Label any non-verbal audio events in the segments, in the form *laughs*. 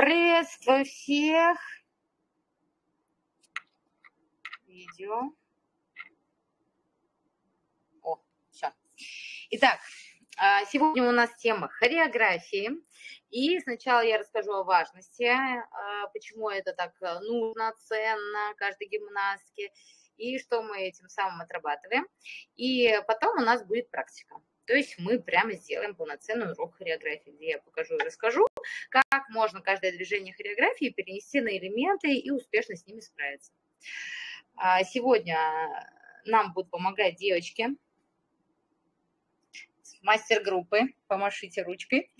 Приветствую всех. Видео. О, все. Итак, а, сегодня у нас тема хореографии. И сначала я расскажу о важности, а, почему это так нужно, ценно каждой гимнастке, и что мы этим самым отрабатываем. И потом у нас будет практика. То есть мы прямо сделаем полноценный урок хореографии, где я покажу и расскажу, как можно каждое движение хореографии перенести на элементы и успешно с ними справиться. А сегодня нам будут помогать девочки мастер-группы. Помашите ручкой.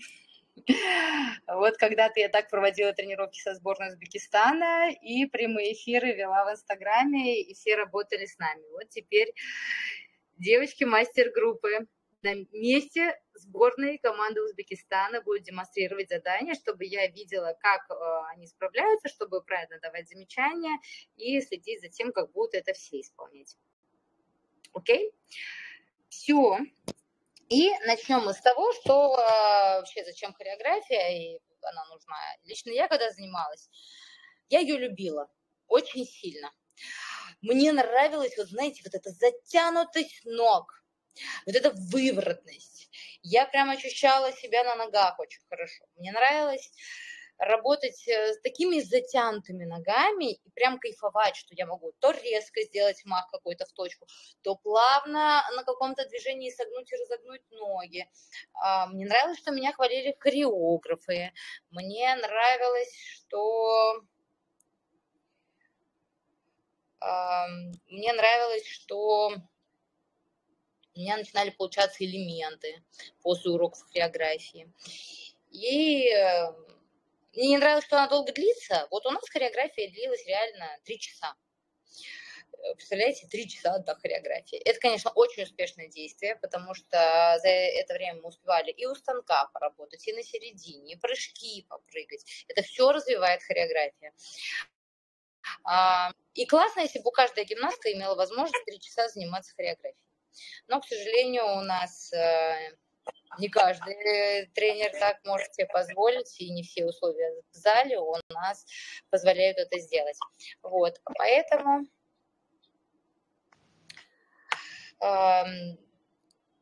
Вот когда-то я так проводила тренировки со сборной Узбекистана и прямые эфиры вела в Инстаграме, и все работали с нами. Вот теперь девочки мастер-группы на месте сборной команды Узбекистана будет демонстрировать задания, чтобы я видела, как э, они справляются, чтобы правильно давать замечания и следить за тем, как будут это все исполнять. Окей? Все. И начнем мы с того, что э, вообще зачем хореография, и она нужна. Лично я, когда занималась, я ее любила очень сильно. Мне нравилась, вот знаете, вот эта затянутость ног – вот эта выворотность. Я прям ощущала себя на ногах очень хорошо. Мне нравилось работать э, с такими затянутыми ногами и прям кайфовать, что я могу то резко сделать мах какой-то в точку, то плавно на каком-то движении согнуть и разогнуть ноги. А, мне нравилось, что меня хвалили хореографы. Мне нравилось, что мне нравилось, что у меня начинали получаться элементы после уроков хореографии. И э, мне не нравилось, что она долго длится. Вот у нас хореография длилась реально три часа. Э, представляете, три часа до хореографии. Это, конечно, очень успешное действие, потому что за это время мы успевали и у станка поработать, и на середине, и прыжки попрыгать. Это все развивает хореография. А, и классно, если бы у каждой гимнастка имела возможность три часа заниматься хореографией. Но, к сожалению, у нас э, не каждый тренер так может себе позволить, и не все условия в зале у нас позволяют это сделать. Вот, поэтому эм,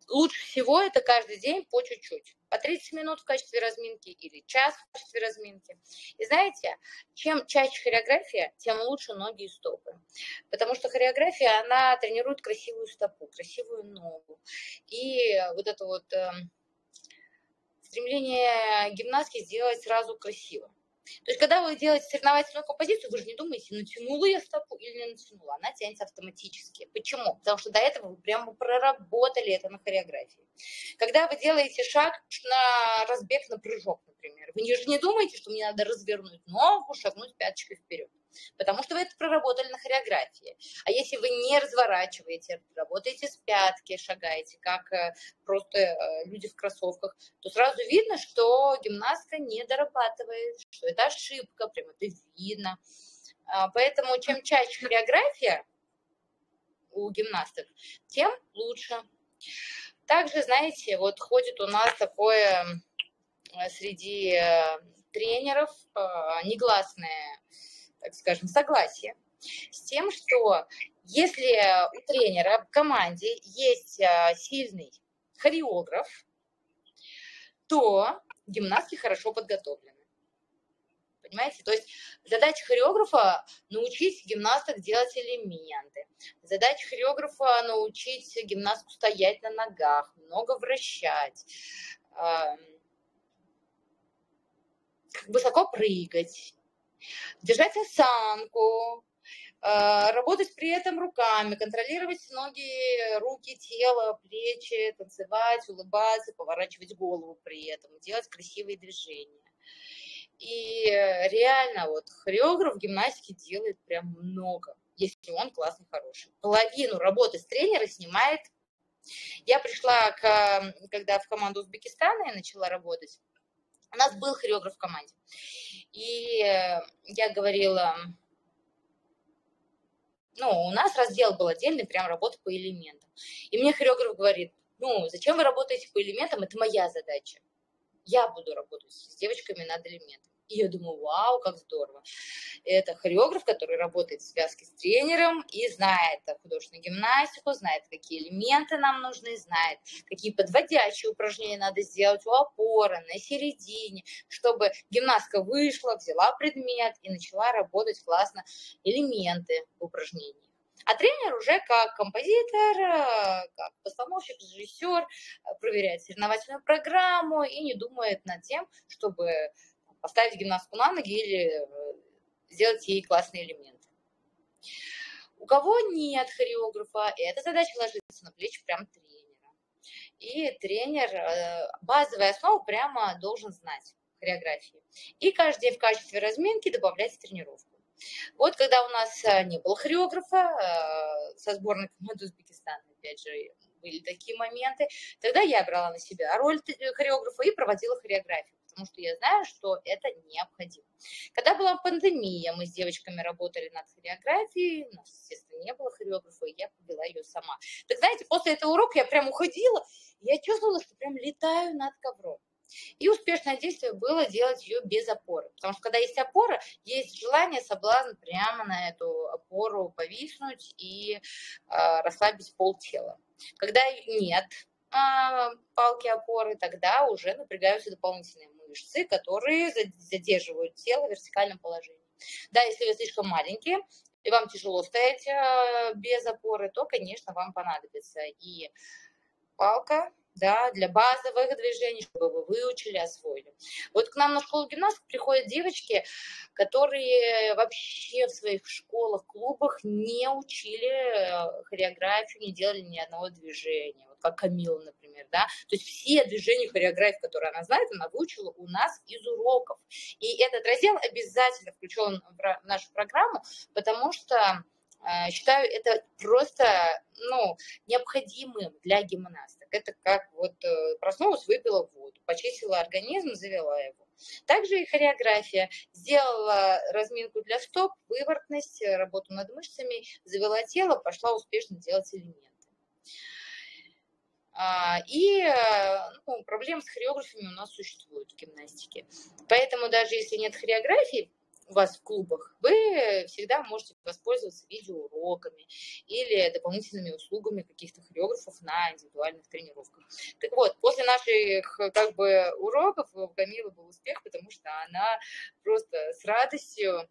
лучше всего это каждый день по чуть-чуть по 30 минут в качестве разминки или час в качестве разминки. И знаете, чем чаще хореография, тем лучше ноги и стопы. Потому что хореография, она тренирует красивую стопу, красивую ногу. И вот это вот э, стремление гимнастки сделать сразу красиво. То есть, когда вы делаете соревновательную композицию, вы же не думаете, натянула я стопу или не натянула. Она тянется автоматически. Почему? Потому что до этого вы прямо проработали это на хореографии. Когда вы делаете шаг на разбег, на прыжок, например, вы же не думаете, что мне надо развернуть ногу, шагнуть пяточкой вперед потому что вы это проработали на хореографии. А если вы не разворачиваете, работаете с пятки, шагаете, как э, просто э, люди в кроссовках, то сразу видно, что гимнастка не дорабатывает, что это ошибка, прям это видно. А, поэтому чем чаще хореография у гимнасток, тем лучше. Также, знаете, вот ходит у нас такое э, среди тренеров негласное так скажем, согласие с тем, что если у тренера в команде есть а, сильный хореограф, то гимнастки хорошо подготовлены. Понимаете? То есть задача хореографа – научить гимнасток делать элементы. Задача хореографа – научить гимнастку стоять на ногах, много вращать, высоко прыгать, держать осанку, э, работать при этом руками, контролировать ноги, руки, тело, плечи, танцевать, улыбаться, поворачивать голову при этом, делать красивые движения. И реально вот хореограф в гимнастике делает прям много, если он классный, хороший. Половину работы с тренера снимает. Я пришла, к, когда в команду Узбекистана я начала работать, у нас был хореограф в команде. И э, я говорила, ну, у нас раздел был отдельный, прям работа по элементам. И мне хореограф говорит, ну, зачем вы работаете по элементам, это моя задача. Я буду работать с девочками над элементами. И я думаю, вау, как здорово. Это хореограф, который работает в связке с тренером и знает художественную гимнастику, знает, какие элементы нам нужны, знает, какие подводящие упражнения надо сделать у опоры, на середине, чтобы гимнастка вышла, взяла предмет и начала работать классно элементы упражнений. А тренер уже как композитор, э, как постановщик, режиссер э, проверяет соревновательную программу и не думает над тем, чтобы поставить гимнастку на ноги или э, сделать ей классные элементы. У кого нет хореографа, эта задача ложится на плечи прям тренера. И тренер базовую основу прямо должен знать хореографии. И каждый день в качестве разминки добавлять тренировку. Вот когда у нас э, не было хореографа э, со сборной команды Узбекистана, опять же, были такие моменты, тогда я брала на себя роль хореографа и проводила хореографию потому что я знаю, что это необходимо. Когда была пандемия, мы с девочками работали над хореографией, у нас, естественно, не было хореографа, и я повела ее сама. Так знаете, после этого урока я прям уходила, я чувствовала, что прям летаю над ковром. И успешное действие было делать ее без опоры. Потому что когда есть опора, есть желание, соблазн прямо на эту опору повиснуть и э, расслабить пол тела. Когда нет э, палки опоры, тогда уже напрягаются дополнительные мышцы, которые задерживают тело в вертикальном положении. Да, если вы слишком маленькие, и вам тяжело стоять э, без опоры, то, конечно, вам понадобится и палка, да, для базовых движений, чтобы вы выучили, освоили. Вот к нам на школу гимнастик приходят девочки, которые вообще в своих школах, клубах не учили э, хореографию, не делали ни одного движения, как Камила, например, да, то есть все движения хореографии, которые она знает, она выучила у нас из уроков. И этот раздел обязательно включен в нашу программу, потому что э, считаю это просто ну, необходимым для гимнаста это как вот э, проснулась, выпила воду, почистила организм, завела его. Также и хореография. Сделала разминку для стоп, выворотность, работу над мышцами, завела тело, пошла успешно делать элементы. А, и э, ну, проблем с хореографами у нас существуют в гимнастике. Поэтому даже если нет хореографии, у вас в клубах, вы всегда можете воспользоваться видеоуроками или дополнительными услугами каких-то хореографов на индивидуальных тренировках. Так вот, после наших как бы уроков у Камилы был успех, потому что она просто с радостью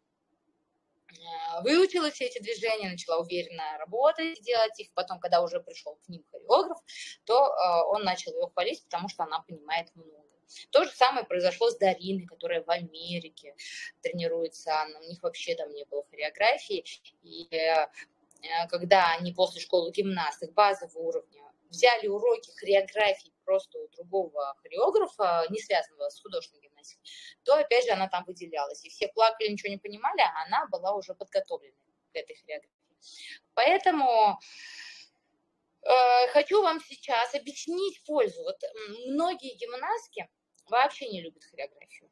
выучила все эти движения, начала уверенно работать, делать их. Потом, когда уже пришел к ним хореограф, то а, он начал ее хвалить, потому что она понимает много. То же самое произошло с Дариной, которая в Америке тренируется. У них вообще там не было хореографии. И э, когда они после школы гимнасток базового уровня взяли уроки хореографии просто у другого хореографа, не связанного с художественной гимнастикой, то опять же она там выделялась. И все плакали, ничего не понимали, а она была уже подготовлена к этой хореографии. Поэтому э, хочу вам сейчас объяснить пользу. Вот многие гимнастки вообще не любит хореографию.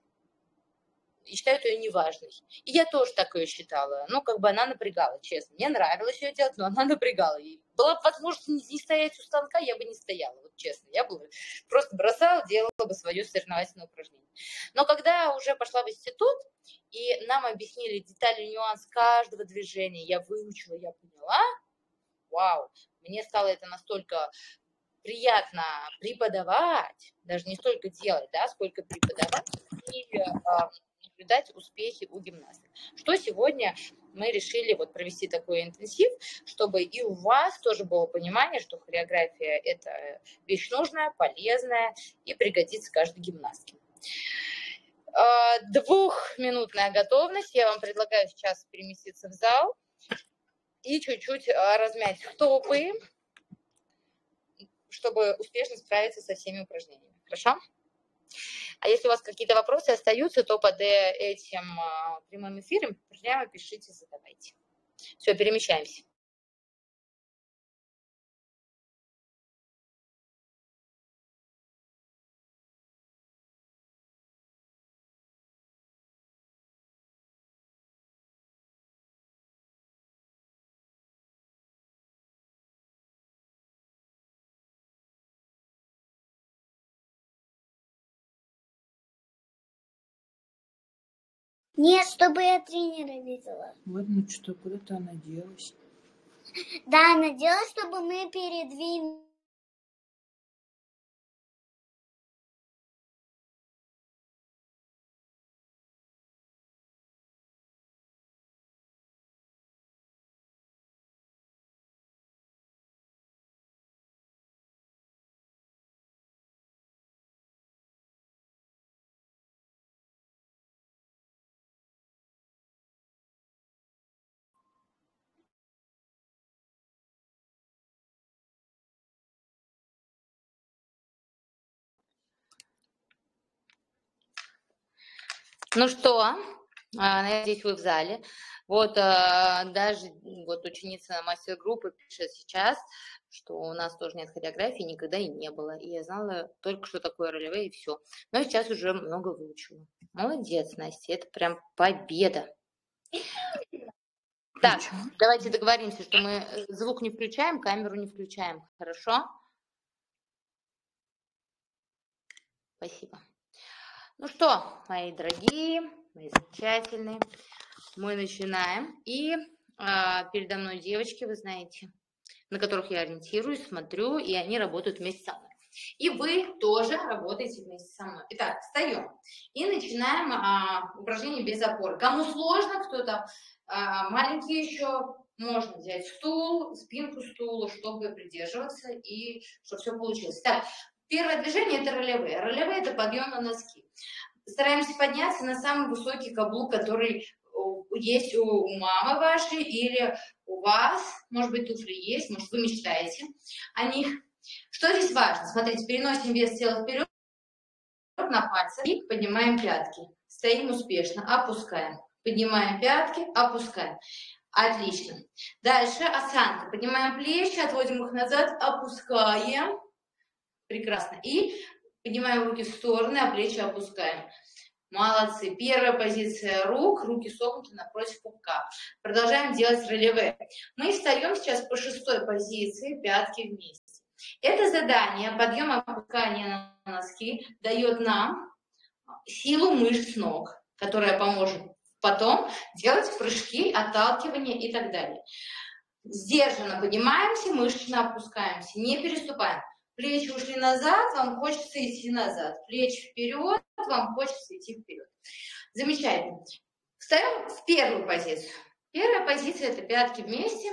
И считают ее неважной. И я тоже так ее считала. Ну, как бы она напрягала, честно. Мне нравилось ее делать, но она напрягала. И была возможность не стоять у станка, я бы не стояла, вот честно. Я бы просто бросала, делала бы свое соревновательное упражнение. Но когда уже пошла в институт, и нам объяснили детали, нюанс каждого движения, я выучила, я поняла, вау, мне стало это настолько приятно преподавать, даже не столько делать, да, сколько преподавать и э, наблюдать успехи у гимнастов. Что сегодня мы решили вот провести такой интенсив, чтобы и у вас тоже было понимание, что хореография – это вещь нужная, полезная и пригодится каждой гимнастке. Э, двухминутная готовность. Я вам предлагаю сейчас переместиться в зал и чуть-чуть э, размять стопы, чтобы успешно справиться со всеми упражнениями. Хорошо? А если у вас какие-то вопросы остаются, то под э, этим а, прямым эфиром прямо пишите, задавайте. Все, перемещаемся. Нет, чтобы я тренера видела. Вот, ну что, куда-то она делась. Да, она делала, чтобы мы передвинули. Ну что, а, надеюсь, вы в зале. Вот а, даже вот ученица мастер-группы пишет сейчас, что у нас тоже нет хореографии, никогда и не было. И я знала только, что такое ролевые, и все. Но сейчас уже много выучила. Молодец, Настя, это прям победа. Так, давайте договоримся, что мы звук не включаем, камеру не включаем. Хорошо? Спасибо. Ну что, мои дорогие, мои замечательные, мы начинаем. И а, передо мной девочки, вы знаете, на которых я ориентируюсь, смотрю, и они работают вместе со мной. И вы тоже работаете вместе со мной. Итак, встаем и начинаем а, упражнение без опоры. Кому сложно, кто-то а, маленький еще, можно взять стул, спинку стула, чтобы придерживаться и чтобы все получилось. Так, Первое движение – это ролевые. Ролевые – это подъем на носки. Стараемся подняться на самый высокий каблук, который есть у мамы вашей или у вас. Может быть, туфли есть, может, вы мечтаете о них. Что здесь важно? Смотрите, переносим вес тела вперед на пальцы и поднимаем пятки. Стоим успешно, опускаем. Поднимаем пятки, опускаем. Отлично. Дальше осанка. Поднимаем плечи, отводим их назад, опускаем Прекрасно. И поднимаем руки в стороны, а плечи опускаем. Молодцы. Первая позиция рук, руки согнуты напротив пупка. Продолжаем делать ролевые. Мы встаем сейчас по шестой позиции, пятки вместе. Это задание, подъем опускания на носки, дает нам силу мышц ног, которая поможет потом делать прыжки, отталкивания и так далее. Сдержанно поднимаемся, мышечно опускаемся, не переступаем. Плечи ушли назад, вам хочется идти назад. Плечи вперед, вам хочется идти вперед. Замечательно. Встаем в первую позицию. Первая позиция – это пятки вместе,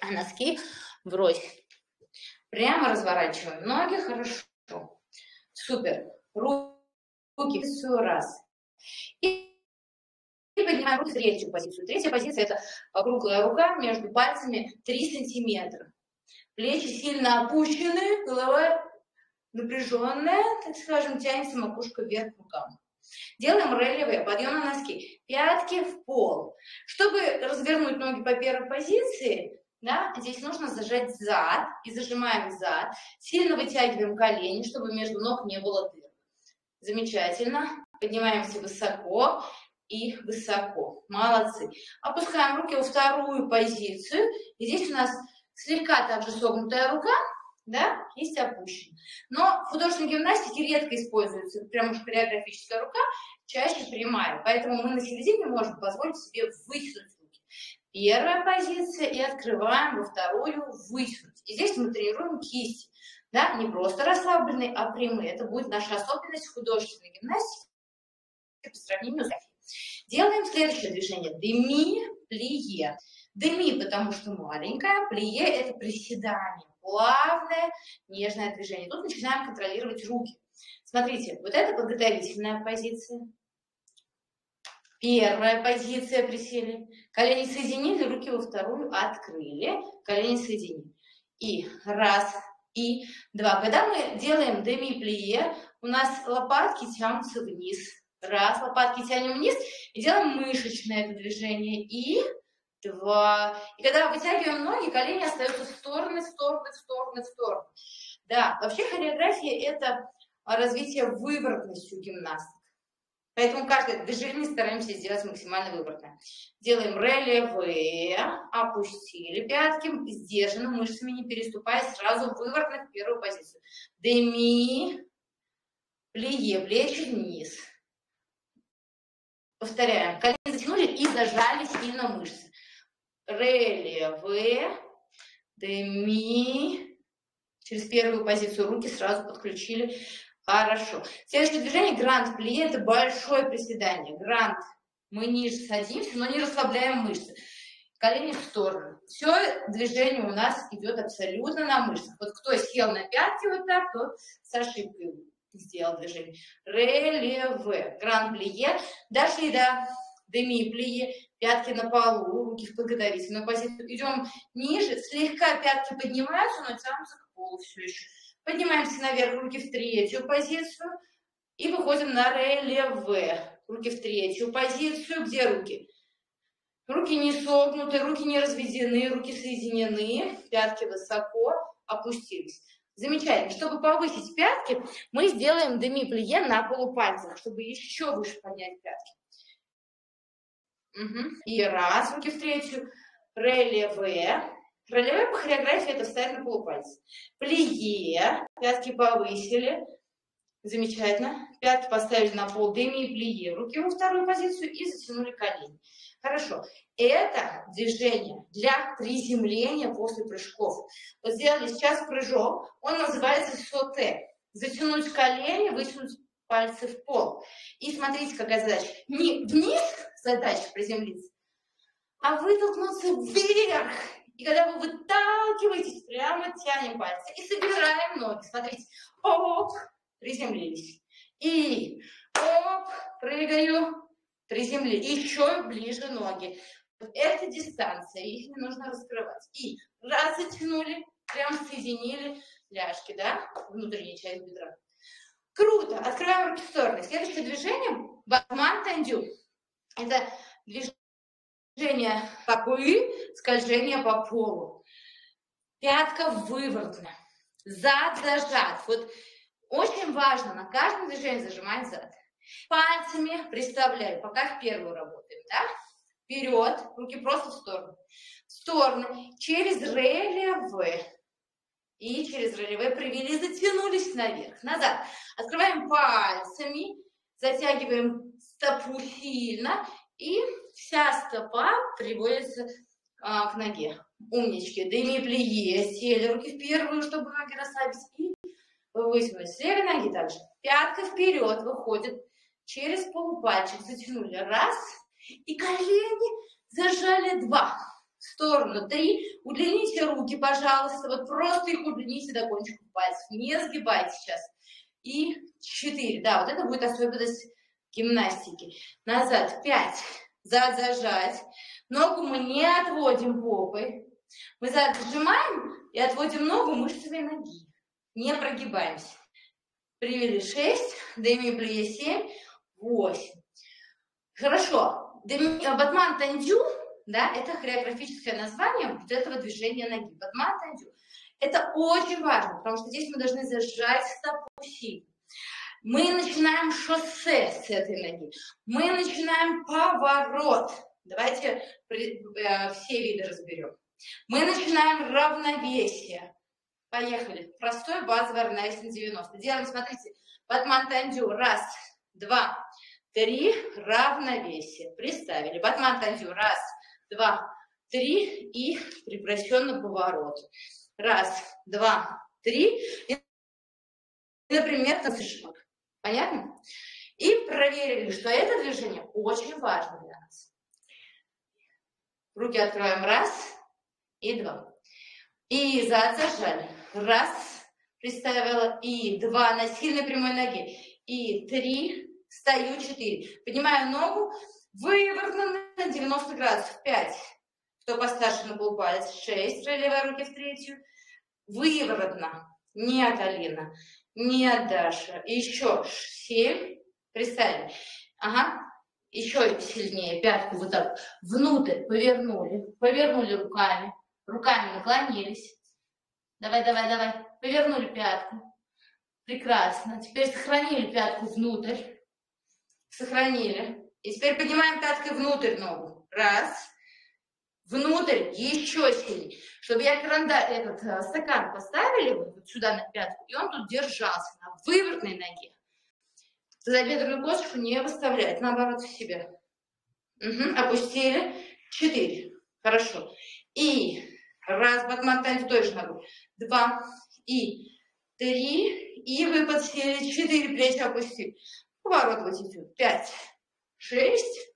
а носки врозь. Прямо разворачиваем ноги, хорошо. Супер. Руки в раз. И поднимаем руки в третью позицию. Третья позиция – это круглая рука между пальцами 3 сантиметра плечи сильно опущены, голова напряженная, так скажем, тянется макушка вверх рукам. Делаем релевые, подъем на носки, пятки в пол. Чтобы развернуть ноги по первой позиции, да, здесь нужно зажать зад и зажимаем зад. Сильно вытягиваем колени, чтобы между ног не было дыр. Замечательно. Поднимаемся высоко и высоко. Молодцы. Опускаем руки во вторую позицию. И здесь у нас слегка также согнутая рука, да, есть опущена. Но в художественной гимнастике редко используется прям уж хореографическая рука, чаще прямая. Поэтому мы на середине можем позволить себе вытянуть руки. Первая позиция и открываем во вторую вытянуть. И здесь мы тренируем кисть. Да, не просто расслабленные, а прямые. Это будет наша особенность художественной гимнастики по сравнению с Делаем следующее движение. Деми, плие. Деми, потому что маленькая, плие – это приседание, плавное, нежное движение. Тут начинаем контролировать руки. Смотрите, вот это подготовительная позиция. Первая позиция присели. Колени соединили, руки во вторую открыли. Колени соединили. И раз, и два. Когда мы делаем деми-плие, у нас лопатки тянутся вниз. Раз, лопатки тянем вниз и делаем мышечное движение. И два. И когда вытягиваем ноги, колени остаются в стороны, в стороны, в стороны, в стороны. Да, вообще хореография – это развитие выворотностью гимнасток. Поэтому каждое движение стараемся сделать максимально выворотное. Делаем релевые, опустили пятки, сдержанно, мышцами не переступая, сразу выворотно в первую позицию. Деми, плие, плечи вниз. Повторяем. Колени затянули и зажали сильно мышцы. Релеве, деми. Через первую позицию руки сразу подключили. Хорошо. Следующее движение гранд пли. Это большое приседание. Гранд. Мы ниже садимся, но не расслабляем мышцы. Колени в сторону. Все движение у нас идет абсолютно на мышцах. Вот кто сел на пятки вот так, тот с ошибкой сделал движение. Релеве. Гранд плие. Дошли до деми плие. Пятки на полу, руки в подготовительную позицию. Идем ниже. Слегка пятки поднимаются, но тянутся к полу все еще. Поднимаемся наверх, руки в третью позицию. И выходим на релеве. Руки в третью позицию. Где руки? Руки не согнуты, руки не разведены, руки соединены, пятки высоко опустились. Замечательно. Чтобы повысить пятки, мы сделаем деми-плие на полупальцах, чтобы еще выше поднять пятки. И раз, руки в третью. Релеве. Релеве по хореографии это встать на полупальцы. Плие. Пятки повысили. Замечательно. Пятки поставили на пол, деми и плие. Руки во вторую позицию и затянули колени. Хорошо. Это движение для приземления после прыжков. Вот сделали сейчас прыжок, он называется соте. Затянуть колени, вытянуть пальцы в пол. И смотрите, какая задача. Не вниз задача приземлиться, а вытолкнуться вверх. И когда вы выталкиваетесь, прямо тянем пальцы и собираем ноги. Смотрите. Оп, приземлились. И оп, прыгаю, приземли, еще ближе ноги. Вот эта дистанция, их нужно раскрывать. И раз затянули, прям соединили ляжки, да, внутренняя часть бедра. Круто, открываем руки в стороны. Следующее движение – батман тандю. Это движение попы, скольжение по полу. Пятка выворотна. Зад зажат. Вот очень важно на каждом движении зажимать зад. Пальцами представляю, пока в первую работаем, да? Вперед, руки просто в сторону. В сторону, через релеве. И через релеве привели, затянулись наверх, назад. Открываем пальцами, затягиваем стопу сильно, и вся стопа приводится а, к ноге. Умнички. Деми плие, сели руки в первую, чтобы ноги расслабить, и вытянулись. С левой ноги также. Пятка вперед выходит через полупальчик затянули раз, и колени зажали два. Сторону три. Удлините руки, пожалуйста. Вот просто их удлините до кончиков пальцев. Не сгибайте сейчас. И четыре. Да, вот это будет особенность гимнастики. Назад. Пять. Зад зажать. Ногу мы не отводим попой. Мы зад сжимаем и отводим ногу мышцами ноги. Не прогибаемся. Привели шесть. Деми плие семь. 8. Хорошо. Батман Тандю, да, это хореографическое название вот этого движения ноги. Батман Тандю. Это очень важно, потому что здесь мы должны зажать стопу сильно. Мы начинаем шоссе с этой ноги. Мы начинаем поворот. Давайте э, все виды разберем. Мы начинаем равновесие. Поехали. Простой базовый равновесие 90. Делаем, смотрите, батман тандю. Раз, два, три, равновесие. Приставили. Батман танцю. Раз, два, три и прекращенный поворот. Раз, два, три. И, например, шаг. Понятно? И проверили, что это движение очень важно для нас. Руки открываем. Раз и два. И зад зажали. Раз, приставила. И два на сильной прямой ноге. И три, Стою 4. Поднимаю ногу, выверну на 90 градусов. 5. Кто постарше на полпалец. 6. Левая руки в третью. Выворотно. Нет, Алина. Нет, Даша. Еще 7. Представили. Ага. Еще сильнее. Пятку вот так внутрь повернули. Повернули руками. Руками наклонились. Давай, давай, давай. Повернули пятку. Прекрасно. Теперь сохранили пятку внутрь. Сохранили. И теперь поднимаем пяткой внутрь ногу. Раз. Внутрь еще сильнее. Чтобы я карандаш, этот э, стакан поставили вот сюда на пятку, и он тут держался на выворотной ноге. Тазобедренную косточку не выставлять, наоборот, в себя. Угу, опустили. Четыре. Хорошо. И раз, подмотали той же ногой. Два. И три. И выпад сели. Четыре. Плечи опустили. Поворот в аттитюд. Пять. Шесть.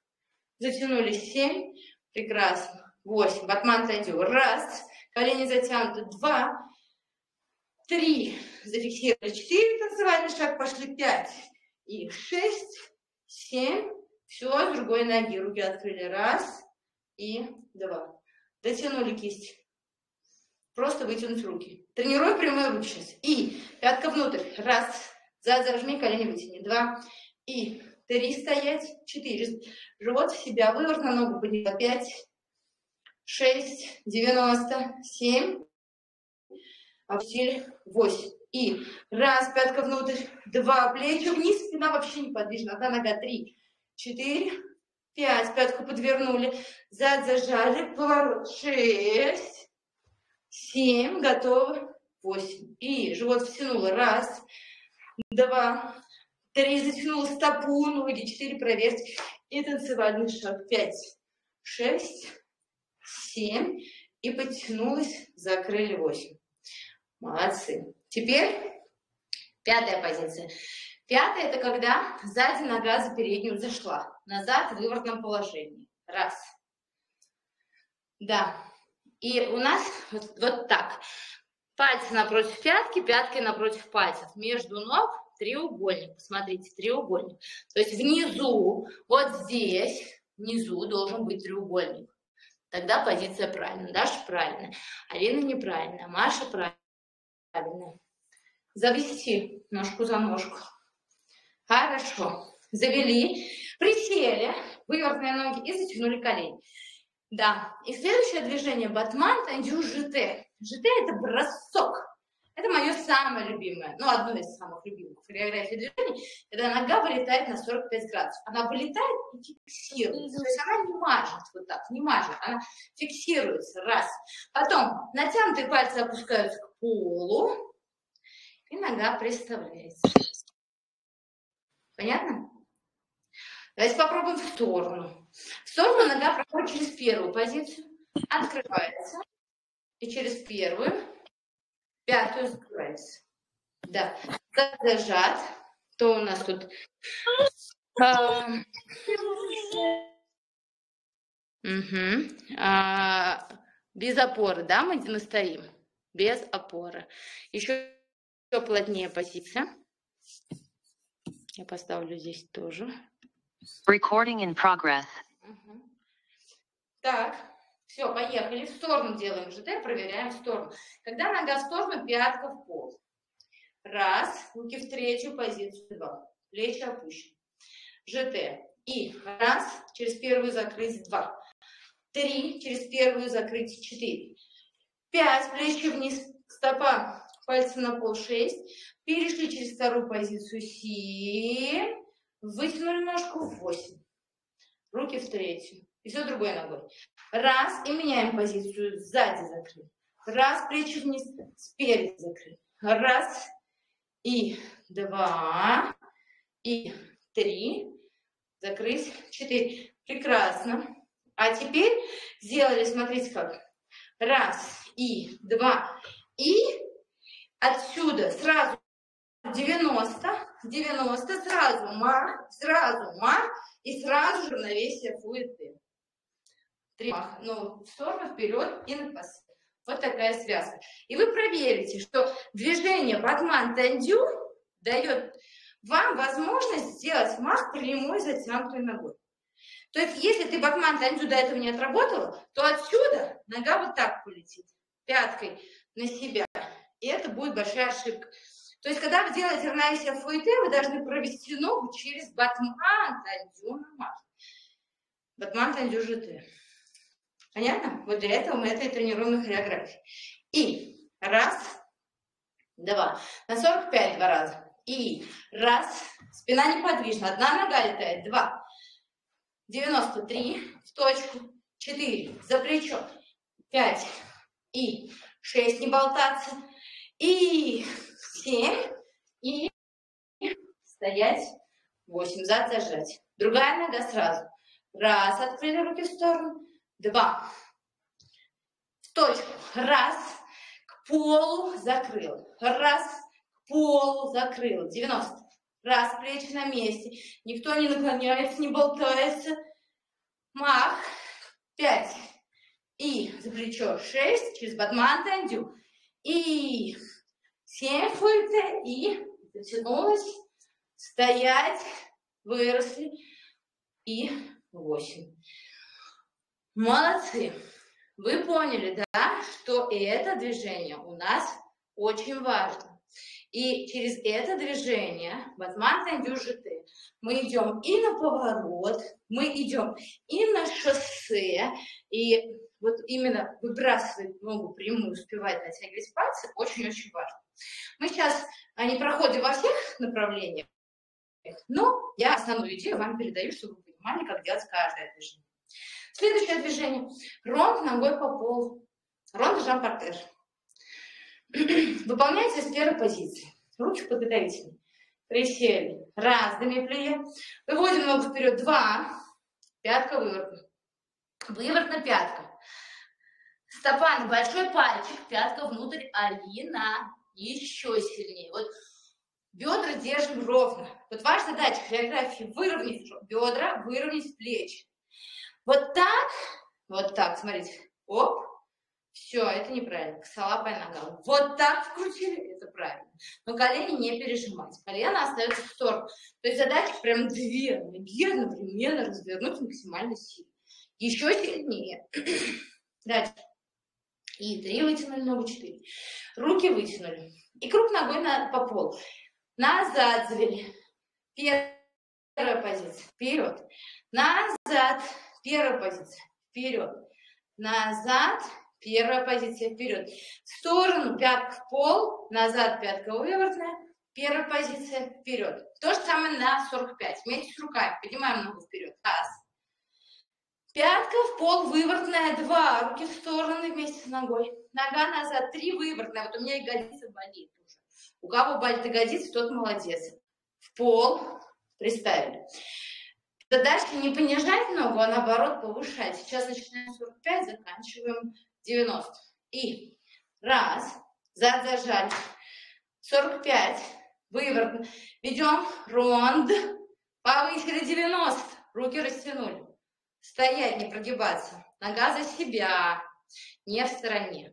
Затянули. Семь. Прекрасно. Восемь. Батман тайдю. Раз. Колени затянуты. Два. Три. Зафиксировали. Четыре. Танцевальный шаг. Пошли. Пять. И шесть. Семь. Все, с другой ноги. Руки открыли. Раз и два. Дотянули кисть. Просто вытянуть руки. Тренируй прямые руки сейчас. И пятка внутрь. Раз. Зад зажми, колени вытяни. Два. И три стоять. Четыре. Живот в себя. На ногу подняла. Пять. Шесть. Девяносто. Семь. Опустили. Восемь. И раз, пятка внутрь, два, плечи вниз, спина вообще неподвижна. Одна нога, три, четыре, пять, пятку подвернули, зад зажали, поворот, шесть, семь, готово, восемь. И живот втянуло, раз, два, затянула стопу, ноги, четыре, проверьте. И танцевальный шаг, пять, шесть, семь, и подтянулась, закрыли восемь. Молодцы. Теперь пятая позиция. Пятое – это когда сзади нога за переднюю зашла. Назад в выворотном положении. Раз. Да. И у нас вот, вот так. Пальцы напротив пятки, пятки напротив пальцев. Между ног треугольник. Посмотрите, треугольник. То есть внизу, вот здесь, внизу должен быть треугольник. Тогда позиция правильная. Даша правильная. Алина неправильная. Маша правильная. Завести ножку за ножку. Хорошо. Завели, присели, вывернули ноги и затянули колени. Да. И следующее движение батман тандю ЖТ. ЖТ это бросок. Это мое самое любимое, ну, одно из самых любимых хореографий движений, когда нога вылетает на 45 градусов. Она вылетает и фиксируется. То есть она не мажет вот так, не мажет, она фиксируется. Раз. Потом натянутые пальцы опускаются к полу, и нога приставляется. Понятно? Давайте попробуем в сторону. В сторону нога проходит через первую позицию, открывается, и через первую, пятую закрывается. Да, как зажат, то у нас тут... А, угу. а, без опоры, да, мы настоим? Без опоры. Еще плотнее позиция. Я поставлю здесь тоже. Recording in progress. Угу. Так, все, поехали. В сторону делаем ЖТ, проверяем в сторону. Когда нога в сторону, пятка в пол. Раз, руки в третью позицию, два. Плечи опущены. ЖТ. И раз, через первую закрыть, два. Три, через первую закрыть, четыре. Пять, плечи вниз, стопа, пальцы на пол, шесть. Перешли через вторую позицию. Семь. Вытянули ножку. Восемь. Руки в третью. И все другой ногой. Раз. И меняем позицию. Сзади закрыли. Раз. Плечи вниз. Спереди закрыли. Раз. И два. И три. Закрыть. Четыре. Прекрасно. А теперь сделали, смотрите как. Раз. И два. И отсюда сразу 90, 90, сразу мах, сразу мах и сразу же равновесие фуэты. Три маха, ну, в сторону, вперед и на пас. Вот такая связка. И вы проверите, что движение батман тандю дает вам возможность сделать мах прямой затянутой ногой. То есть, если ты батман тандю до этого не отработала, то отсюда нога вот так полетит, пяткой на себя. И это будет большая ошибка. То есть, когда вы делаете равновесие фуэте, вы должны провести ногу через батман тандю на Батман тандю житы. Понятно? Вот для этого мы это и тренируем на хореографии. И раз, два. На 45 два раза. И раз. Спина неподвижна. Одна нога летает. Два. 93. В точку. Четыре. За плечо. Пять. И шесть. Не болтаться. И семь, и стоять, восемь, зад зажать. Другая нога сразу. Раз, открыли руки в сторону. Два. В точку. Раз. К полу закрыл. Раз. К полу закрыл. 90. Раз, плечи на месте. Никто не наклоняется, не болтается. Мах. Пять. И за плечо. Шесть. Через батман тандю. И семь фульте. И затянулась. Стоять. Выросли. И восемь. Молодцы. Вы поняли, да, что это движение у нас очень важно. И через это движение, батман тандюжиты, мы идем и на поворот, мы идем и на шоссе, и вот именно выбрасывать ногу прямую, успевать натягивать пальцы, очень-очень важно. Мы сейчас не проходим во всех направлениях, но я основную идею вам передаю, чтобы вы понимали, как делать каждое движение. Следующее движение. Ронд ногой по полу. Ронд жан партер. *clears throat* Выполняйте с первой позиции. Руки подготовительные. Присели. Раз, демиплие. Выводим ногу вперед. Два. Пятка выворот. Выворот на пятка. Стопа на большой пальчик. Пятка внутрь. Алина. Еще сильнее. Вот бедра держим ровно. Вот ваша задача в хореографии выровнять бедра, выровнять плечи. Вот так, вот так, смотрите. Оп, все, это неправильно. Косолапая нога. Вот так вкрутили, *laughs* это правильно. Но колени не пережимать. Колено остается в сторону. То есть задача прям две ноги одновременно развернуть максимально сильно. Еще сильнее. *clears throat* Дальше. И три вытянули ногу, четыре. Руки вытянули. И круг ногой на, по полу. Назад завели. Первая позиция. Вперед. Назад. Первая позиция. Вперед. Назад. Первая позиция. Вперед. В сторону пятка в пол. Назад пятка выворотная. Первая позиция. Вперед. То же самое на 45. Вместе с руками. Поднимаем ногу вперед. Раз. Пятка в пол, выворотная, два, руки в стороны вместе с ногой. Нога назад, три, выворотная. Вот у меня ягодица болит уже. У кого болит ягодица, тот молодец. В пол, приставили. Задачка не понижать ногу, а наоборот повышать. Сейчас начинаем 45, заканчиваем 90. И раз, зад зажали. 45, выворот. Ведем ронд, повысили 90, руки растянули. Стоять, не прогибаться. Нога за себя, не в стороне.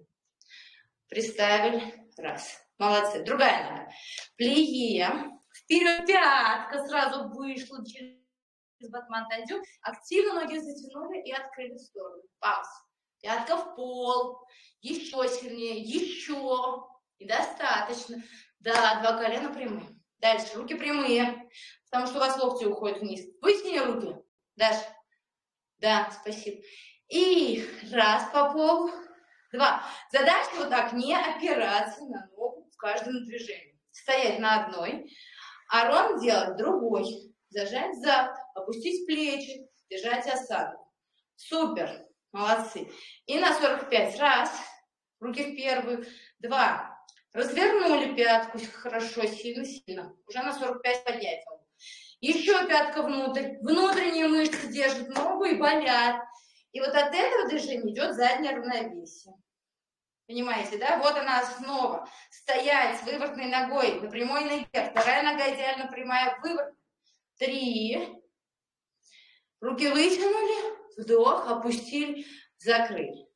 Приставили, раз. Молодцы. Другая нога. Плие. Вперед пятка сразу вышла через батман тандю. Активно ноги затянули и открыли в сторону. Пауза. Пятка в пол. Еще сильнее. Еще. И достаточно. Да, два колена прямые. Дальше. Руки прямые. Потому что у вас локти уходят вниз. Вытяни руки. Дальше. Да, спасибо. И раз по полу. Два. Задача вот так не опираться на ногу в каждом движении. Стоять на одной, а рон делать другой. Зажать зад, опустить плечи, держать осаду. Супер, молодцы. И на 45 раз, руки в первую, два. Развернули пятку хорошо, сильно-сильно. Уже на 45 поднять Еще пятка внутрь. Внутренние мышцы держат ногу и болят. И вот от этого движения идет заднее равновесие. Понимаете, да? Вот она снова. Стоять с выворотной ногой на прямой ноге. Вторая нога идеально прямая. Выворот. Три. Руки вытянули. Вдох. Опустили. Закрыли.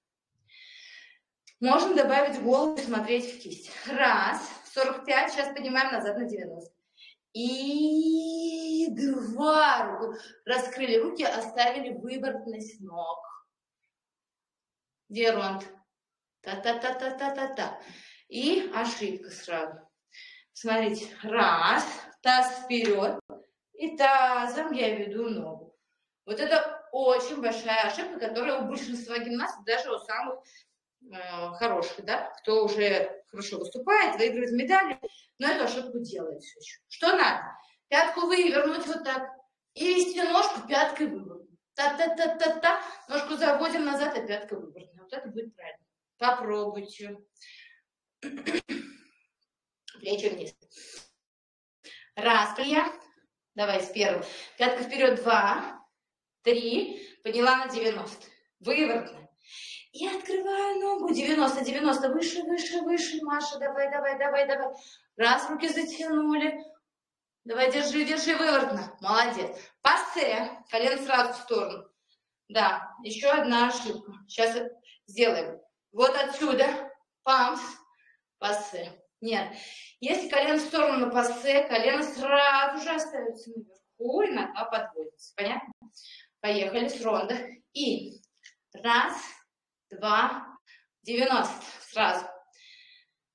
Можно добавить голову и смотреть в кисть. Раз. 45. Сейчас поднимаем назад на 90. И два. Руку. Раскрыли руки, оставили выворотность ног. Где ронт? Та-та-та-та-та-та-та. И ошибка сразу. Смотрите, раз, таз вперед, и тазом я веду ногу. Вот это очень большая ошибка, которая у большинства гимнастов, даже у самых э, хороших, да, кто уже хорошо выступает, выигрывает медали, но эту ошибку делает все еще. Что надо? Пятку вывернуть вот так и вести ножку пяткой выворот. Та-та-та-та-та, ножку заводим назад, а пятка выворот. Вот это будет правильно. Попробуйте. *clears throat* Плечи вниз. Раз, плия. Давай с первого. Пятка вперед, два. Три, подняла на 90. Выворотно. И открываю ногу, 90, 90, выше, выше, выше, Маша, давай, давай, давай, давай. Раз, руки затянули. Давай, держи, держи, выворотно. Молодец. Пассе, колено сразу в сторону. Да, еще одна ошибка. Сейчас сделаем. Вот отсюда, памс, пассе. Нет, если колено в сторону на пассе, колено сразу же остается наверху, и нога подводится. Понятно? Поехали с ронда. И раз, два, девяносто. Сразу.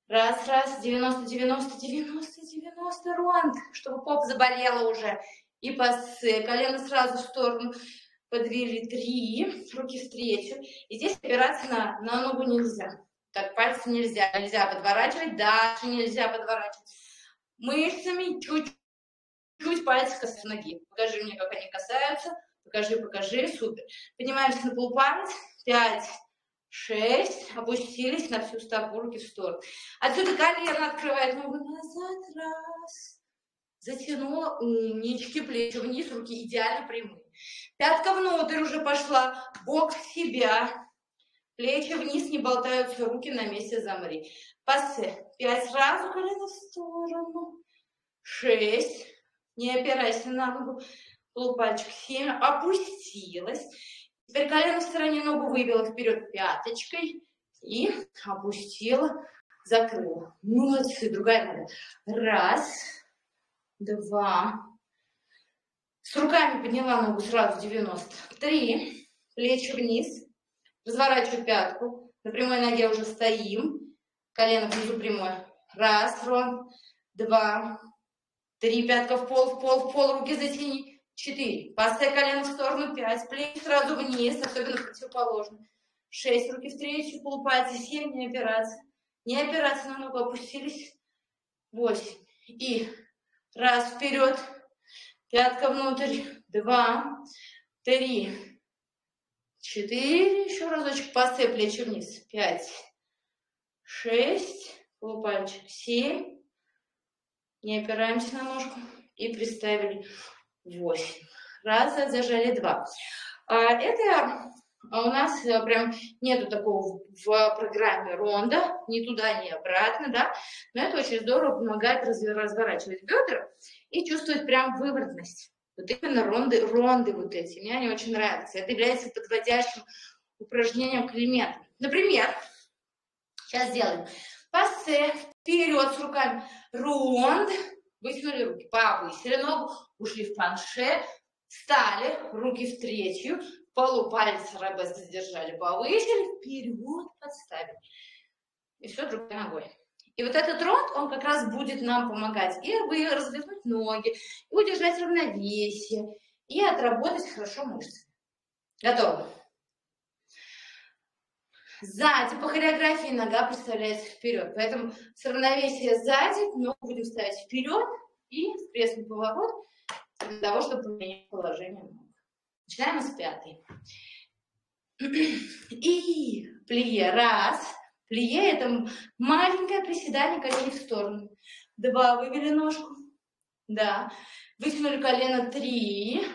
Раз, раз, девяносто, девяносто, девяносто, девяносто, ронд, чтобы поп заболела уже. И пассе, колено сразу в сторону подвели три, руки встречу. И здесь опираться на, на ногу нельзя. Так, пальцы нельзя, нельзя подворачивать, дальше нельзя подворачивать. Мышцами чуть-чуть пальцы касаются ноги. Покажи мне, как они касаются. Покажи, покажи, супер. Поднимаемся на полпалец, пять, шесть, опустились на всю стопу, руки в сторону. Отсюда колено открывает ногу назад, раз. Затянула, умнички, плечи вниз, руки идеально прямые. Пятка внутрь уже пошла, бок в себя. Плечи вниз, не болтаются, руки на месте, замри. Пассе. Пять, сразу колено в сторону. Шесть. Не опирайся на ногу. Полупальчик. Семь. Опустилась. Теперь колено в стороне, ногу вывела вперед пяточкой. И опустила, закрыла. Молодцы. Другая нога. Раз. Два. С руками подняла ногу сразу 90. Три. Плечи вниз. Разворачиваю пятку. На прямой ноге уже стоим. Колено внизу прямое. Раз, рон. Два. Три. Пятка в пол, в пол, в пол. Руки затяни. Четыре. Поставь колено в сторону. Пять. Плечи сразу вниз, особенно противоположно. Шесть. Руки встречу. Полупальцы. Семь. Не опираться. Не опираться на ногу. Опустились. Восемь. И раз вперед. Пятка внутрь. Два. Три четыре, еще разочек, пассе плечи вниз, пять, шесть, полупальчик, семь, не опираемся на ножку, и приставили восемь. Раз, зажали два. А, это а у нас э, прям нету такого в программе ронда, ни туда, ни обратно, да, но это очень здорово помогает разворачивать бедра и чувствовать прям выворотность. Вот именно ронды, ронды вот эти, мне они очень нравятся. Это является подводящим упражнением к элементам. Например, сейчас сделаем пассе, вперед с руками, ронд, вытянули руки, повысили ногу, ушли в планше, встали, руки в третью, полу палец робест задержали, повысили, вперед подставили. И все другой ногой. И вот этот рот, он как раз будет нам помогать и развернуть ноги, и удержать равновесие, и отработать хорошо мышцы. Готово. Сзади по хореографии нога представляется вперед. Поэтому с равновесия сзади ногу будем ставить вперед и скрестный поворот для того, чтобы поменять положение ног. Начинаем с пятой. И плие. Раз. Плие – это маленькое приседание колени в сторону. Два, вывели ножку. Да. Вытянули колено. Три.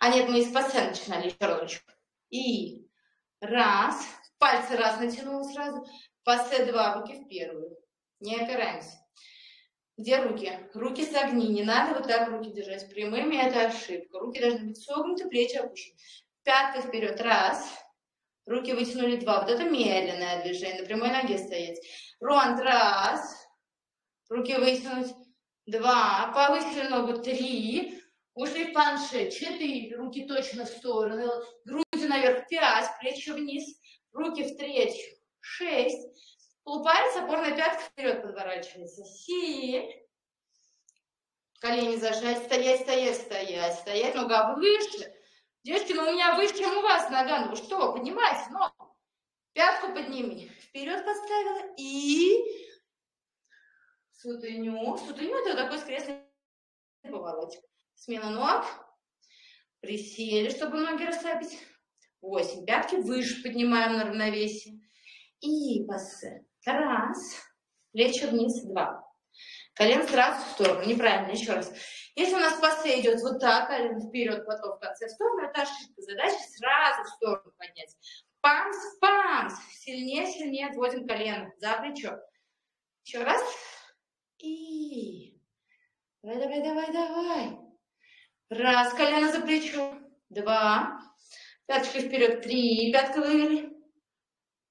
А нет, мы из пассе начинали. Еще разочек. И раз. Пальцы раз натянула сразу. Пассе два, руки в первую. Не опираемся. Где руки? Руки согни. Не надо вот так руки держать прямыми. Это ошибка. Руки должны быть согнуты, плечи опущены. Пятка вперед. Раз. Руки вытянули два. Вот это медленное движение. На прямой ноге стоять. Руанд. Раз. Руки вытянуть. Два. Повысили ногу. Три. Ушли в планшет. Четыре. Руки точно в сторону. Наверх. Пять. Плечи вниз. Руки в третью. Шесть. Полупалец, опорная пятка вперед подворачивается. Семь. Колени зажать. Стоять, стоять, стоять. Стоять. Нога выше. Девочки, ну у меня выше, чем у вас нога. Ну что, поднимайся, ногу. Пятку подними. Вперед поставила. И сутыню. Сутыню это такой скрестный поворотик. Смена ног. Присели, чтобы ноги расслабить. Восемь. Пятки выше поднимаем на равновесие. И пассе. Раз. Плечи вниз. Два. Колено сразу в сторону. Неправильно, еще раз. Если у нас пассе идет вот так, колено вперед, потом в конце в сторону, это ошибка. Задача сразу в сторону поднять. Памс, памс. Сильнее, сильнее отводим колено за плечо. Еще раз. И. Давай, давай, давай, давай. Раз, колено за плечо. Два. Пяточкой вперед. Три. Пятка вывели.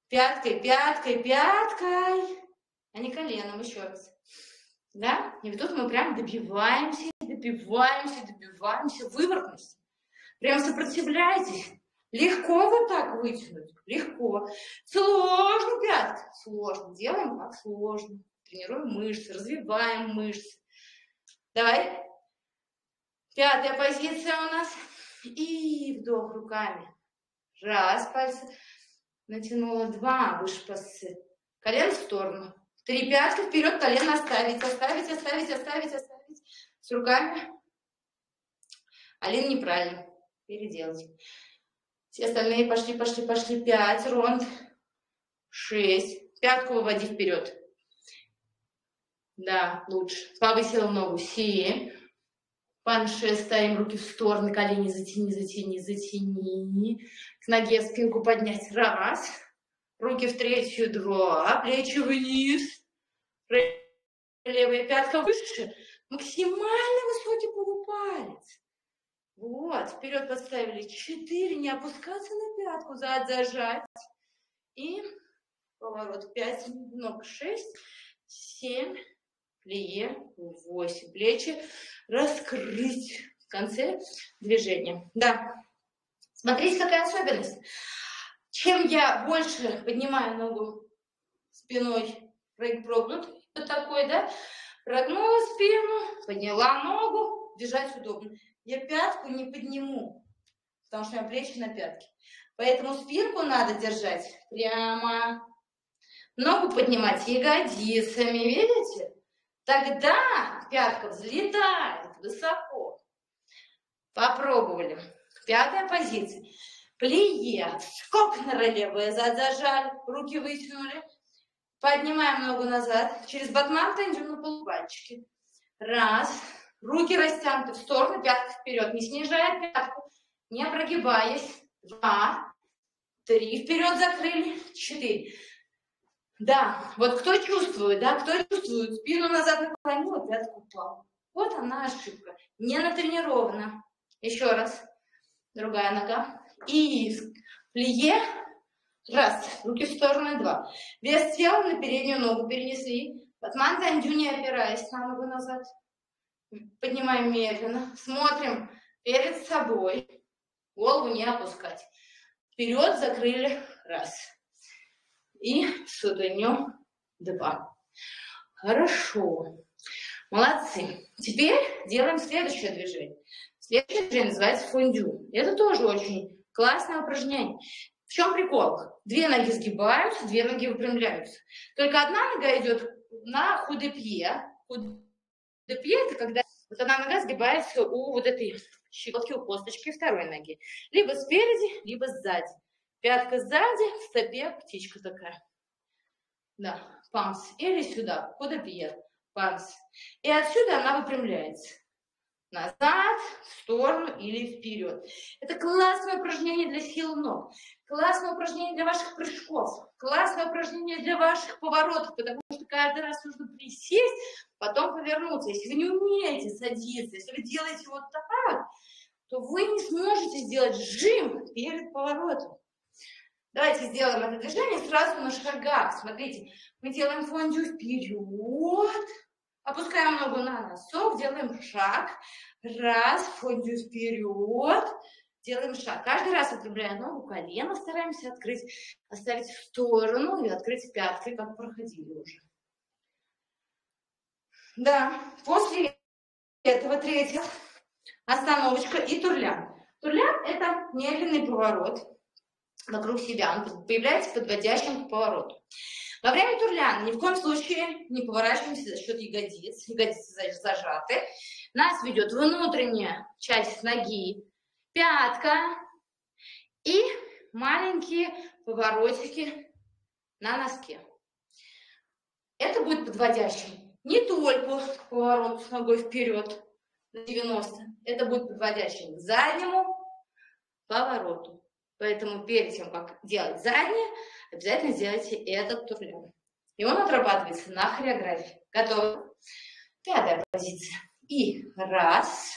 Пяткой, пяткой, пяткой. А не коленом. Еще раз. Да? И вот тут мы прям добиваемся, добиваемся, добиваемся выворотности. Прям сопротивляйтесь. Легко вот так вытянуть. Легко. Сложно, пятка. Сложно. Делаем как сложно. Тренируем мышцы, развиваем мышцы. Давай. Пятая позиция у нас. И вдох руками. Раз, пальцы. Натянула два, выше пасы. Колено в сторону. Три пятки вперед, колено оставить, оставить, оставить, оставить, оставить. С руками. Алина неправильно. Переделать. Все остальные пошли, пошли, пошли. Пять, ронд. Шесть. Пятку выводи вперед. Да, лучше. Повысила ногу. Семь. Панше ставим руки в стороны, колени затяни, затяни, затяни. К ноге спинку поднять. Раз. Руки в третью, два. Плечи вниз. Левая пятка выше. Максимально высокий полупалец. Вот, вперед поставили. Четыре. Не опускаться на пятку, зад зажать. И поворот. Пять, ног. Шесть, семь, плие, восемь. Плечи раскрыть в конце движения. Да. Смотрите, какая особенность. Чем я больше поднимаю ногу спиной, прогнут, вот такой, да, прогнула спину, подняла ногу, держать удобно. Я пятку не подниму, потому что у меня плечи на пятке. Поэтому спинку надо держать прямо. Ногу поднимать ягодицами, видите? Тогда пятка взлетает высоко. Попробовали. Пятая позиция. Плие. Скок на левое зад зажали. Руки вытянули. Поднимаем ногу назад. Через батман тандем на полупальчики. Раз. Руки растянуты в сторону, пятка вперед. Не снижая пятку, не прогибаясь. Два. Три. Вперед закрыли. Четыре. Да, вот кто чувствует, да, кто чувствует, спину назад наклонила, пятку упал. Вот она ошибка. Не натренирована. Еще раз. Другая нога. И плие Раз. Руки в стороны. Два. Вес тела на переднюю ногу перенесли. Батман тандю, не опираясь на ногу назад. Поднимаем медленно. Смотрим перед собой. Голову не опускать. Вперед закрыли. Раз. И суданем. Два. Хорошо. Молодцы. Теперь делаем следующее движение. Следующее движение называется фондю. Это тоже очень классное упражнение. В чем прикол? Две ноги сгибаются, две ноги выпрямляются. Только одна нога идет на худепье. Худепье – это когда вот одна нога сгибается у вот этой щекотки, у косточки второй ноги. Либо спереди, либо сзади. Пятка сзади, в стопе птичка такая. Да, памс. Или сюда, худепье, памс. И отсюда она выпрямляется назад, в сторону или вперед. Это классное упражнение для сил ног, классное упражнение для ваших прыжков, классное упражнение для ваших поворотов, потому что каждый раз нужно присесть, потом повернуться. Если вы не умеете садиться, если вы делаете вот так, то вы не сможете сделать жим перед поворотом. Давайте сделаем это движение сразу на шагах. Смотрите, мы делаем фондю вперед, Опускаем ногу на носок, делаем шаг. Раз, входим вперед, делаем шаг. Каждый раз выпрямляя ногу, колено стараемся открыть, оставить в сторону и открыть пяткой, как проходили уже. Да, после этого третья остановочка и турлян. Турлян – это медленный поворот вокруг себя. Он появляется подводящим к повороту. Во время турляна ни в коем случае не поворачиваемся за счет ягодиц. Ягодицы зажаты. Нас ведет внутренняя часть ноги, пятка и маленькие поворотики на носке. Это будет подводящим. Не только поворот с ногой вперед на 90. Это будет подводящий к заднему повороту. Поэтому перед тем, как делать заднее, обязательно сделайте этот турлян. И он отрабатывается на хореографии. Готовы? Пятая позиция. И раз.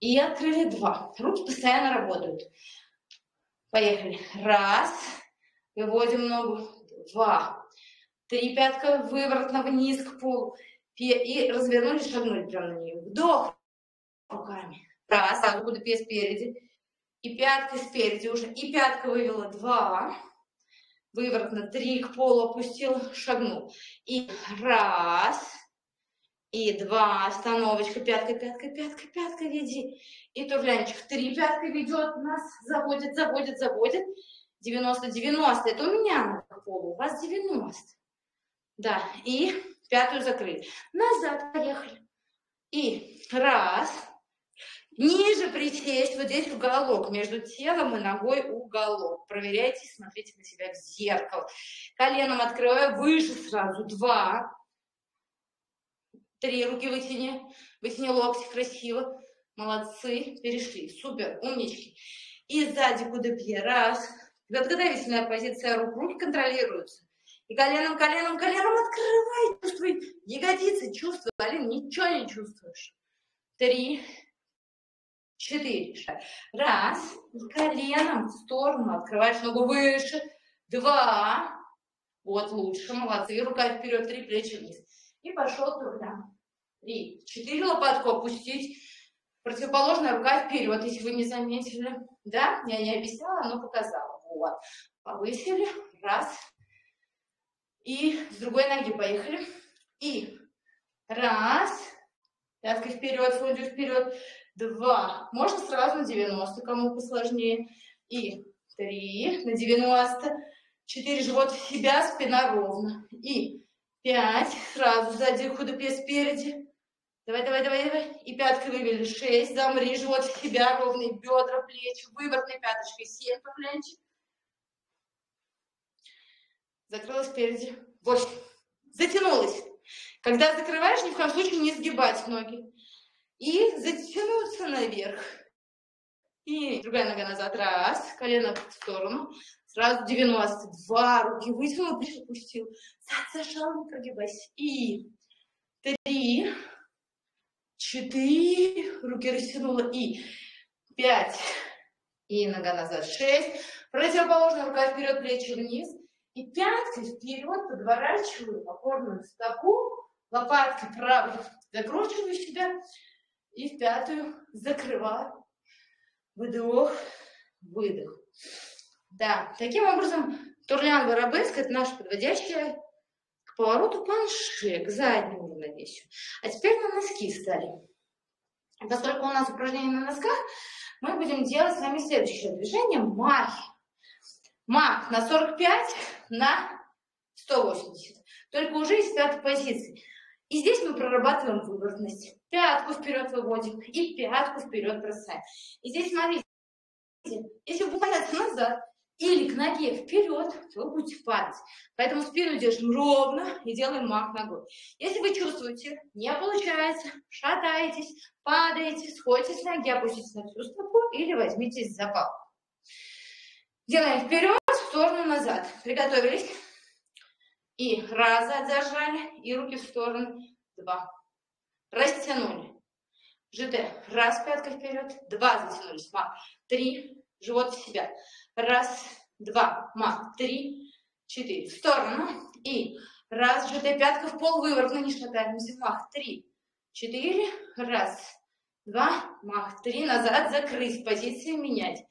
И открыли два. Руки постоянно работают. Поехали. Раз. Выводим ногу. Два. Три пятка выворотно вниз к полу. И развернули, шагнули прямо на нее. Вдох руками. Раз. Буду пес спереди. И пятка спереди уже. И пятка вывела. Два. Выворотно. Три к полу опустил, шагнул. И раз. И два, остановочка, пятка, пятка, пятка, пятка, веди. И турлянчик, три пятка ведет нас, заводит, заводит, заводит. 90, 90, это у меня на полу, у вас 90. Да, и пятую закрыли. Назад поехали. И раз, ниже присесть, вот здесь уголок, между телом и ногой уголок. Проверяйте, смотрите на себя в зеркало. Коленом открываю, выше сразу, два, Три руки вытяни. Вытяни локти красиво. Молодцы. Перешли. Супер. Умнички. И сзади кудепье. Раз. Подготовительная позиция рук. Руки контролируются. И коленом, коленом, коленом открывай. Чувствуй ягодицы. Чувствуй. Алин, ничего не чувствуешь. Три. Четыре. Раз. Коленом в сторону. Открываешь ногу выше. Два. Вот лучше. Молодцы. Рука вперед. Три плечи вниз и пошел туда. Три. Четыре лопатку опустить. Противоположная рука вперед, если вы не заметили. Да, я не объясняла, но показала. Вот. Повысили. Раз. И с другой ноги поехали. И раз. Пяткой вперед, фондю вперед. Два. Можно сразу на 90, кому посложнее. И три. На 90. Четыре. Живот в себя, спина ровно. И Пять. Сразу сзади худопес спереди. Давай, давай, давай, давай. И пятка вывели. Шесть. Замри, живот в себя, ровные бедра, плечи. Выворотной пяточкой. Семь по плечи. Закрылась спереди. Восемь. Затянулась. Когда закрываешь, ни в коем случае не сгибать ноги. И затянуться наверх. И другая нога назад. Раз. Колено в сторону. Сразу 92. Руки вытянул, опустил. Зад зажал, не прогибайся. И три, четыре. Руки растянула. И пять. И нога назад. Шесть. Противоположная рука вперед, плечи вниз. И пяткой вперед подворачиваю опорную стопу. Лопаткой правой закручиваю себя. И в пятую закрываю. Выдох, выдох. Да, таким образом, Турлян Воробельск – это наша подводящая к повороту панши, к заднему равновесию. А теперь на носки стали. Поскольку у нас упражнение на носках, мы будем делать с вами следующее движение – махи. Мах на 45, на 180. Только уже из пятой позиции. И здесь мы прорабатываем выворотность. Пятку вперед выводим и пятку вперед бросаем. И здесь, смотрите, если вы упадете назад, или к ноге вперед, то вы будете падать. Поэтому спину держим ровно и делаем мах ногой. Если вы чувствуете, не получается, шатаетесь, падаете, сходите с ноги, опуститесь на всю стопу или возьмитесь за палку. Делаем вперед, в сторону, назад. Приготовились. И раз зажали, и руки в сторону. Два. Растянули. ЖТ. Раз, пятка вперед. Два затянулись. Мах. Три. Живот в себя. Раз, два, мах, три, четыре. В сторону. И раз, ЖТ, пятка в пол, выворотно, не шатаемся. Мах, три, четыре. Раз, два, мах, три. Назад, закрыть, позиции менять.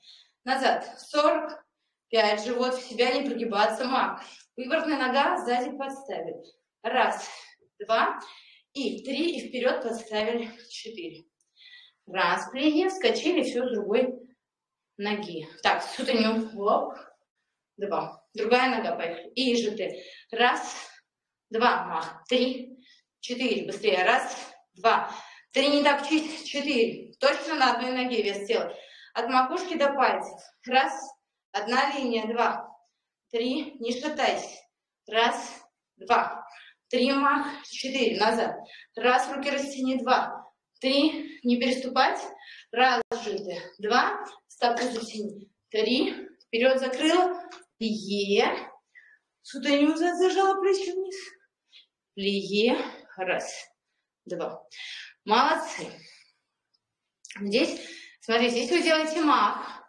Назад, сорок пять. Живот в себя, не прогибаться. Мах. Выворотная нога сзади подставили. Раз, два, и три, и вперед подставили четыре. Раз, плеги, вскочили, все с другой ноги. Так, сутанем в лоб. Два. Другая нога, поехали. И же ты. Раз, два, мах. Три, четыре. Быстрее. Раз, два. Три, не топчись. Четыре. Точно на одной ноге вес тела. От макушки до пальцев. Раз, одна линия. Два, три. Не шатайся. Раз, два. Три мах, четыре, назад. Раз, руки растяни, два. Три, не переступать. Раз, сжаты. Два, стопу затяни. Три, вперед закрыла. Плие. Сутаню зажала плечи вниз. Плие. Раз, два. Молодцы. Здесь, смотрите, если вы делаете мах,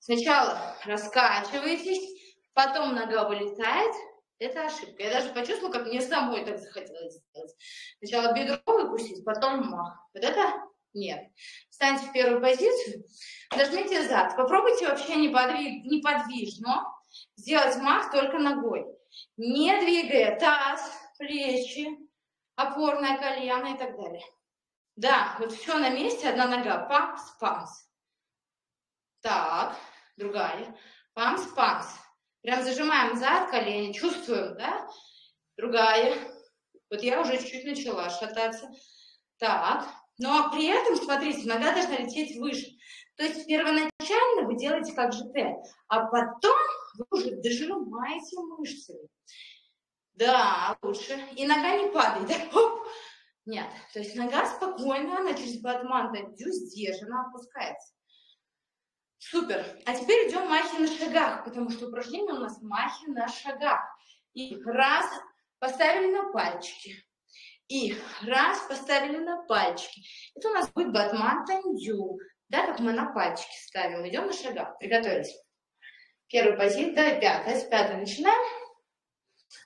сначала раскачиваетесь, потом нога вылетает, это ошибка. Я даже почувствовала, как мне самой так захотелось сделать. Сначала бедро выпустить, потом мах. Вот это нет. Встаньте в первую позицию, нажмите зад. Попробуйте вообще неподвиг, неподвижно сделать мах только ногой. Не двигая таз, плечи, опорное колено и так далее. Да, вот все на месте, одна нога. Памс, памс. Так, другая. Памс, памс. Прям зажимаем зад, колени, чувствуем, да? Другая. Вот я уже чуть-чуть начала шататься. Так. Но при этом, смотрите, нога должна лететь выше. То есть первоначально вы делаете как ЖТ, а потом вы уже дожимаете мышцами. Да, лучше. И нога не падает. *laughs* Оп. Нет. То есть нога спокойно, она через батман дю сдержанно опускается. Супер. А теперь идем махи на шагах, потому что упражнение у нас махи на шагах. И раз поставили на пальчики. И раз поставили на пальчики. Это у нас будет батман тандю. Да, как мы на пальчики ставим. Идем на шагах. Приготовились. Первая позиция, пятая. С пятой начинаем.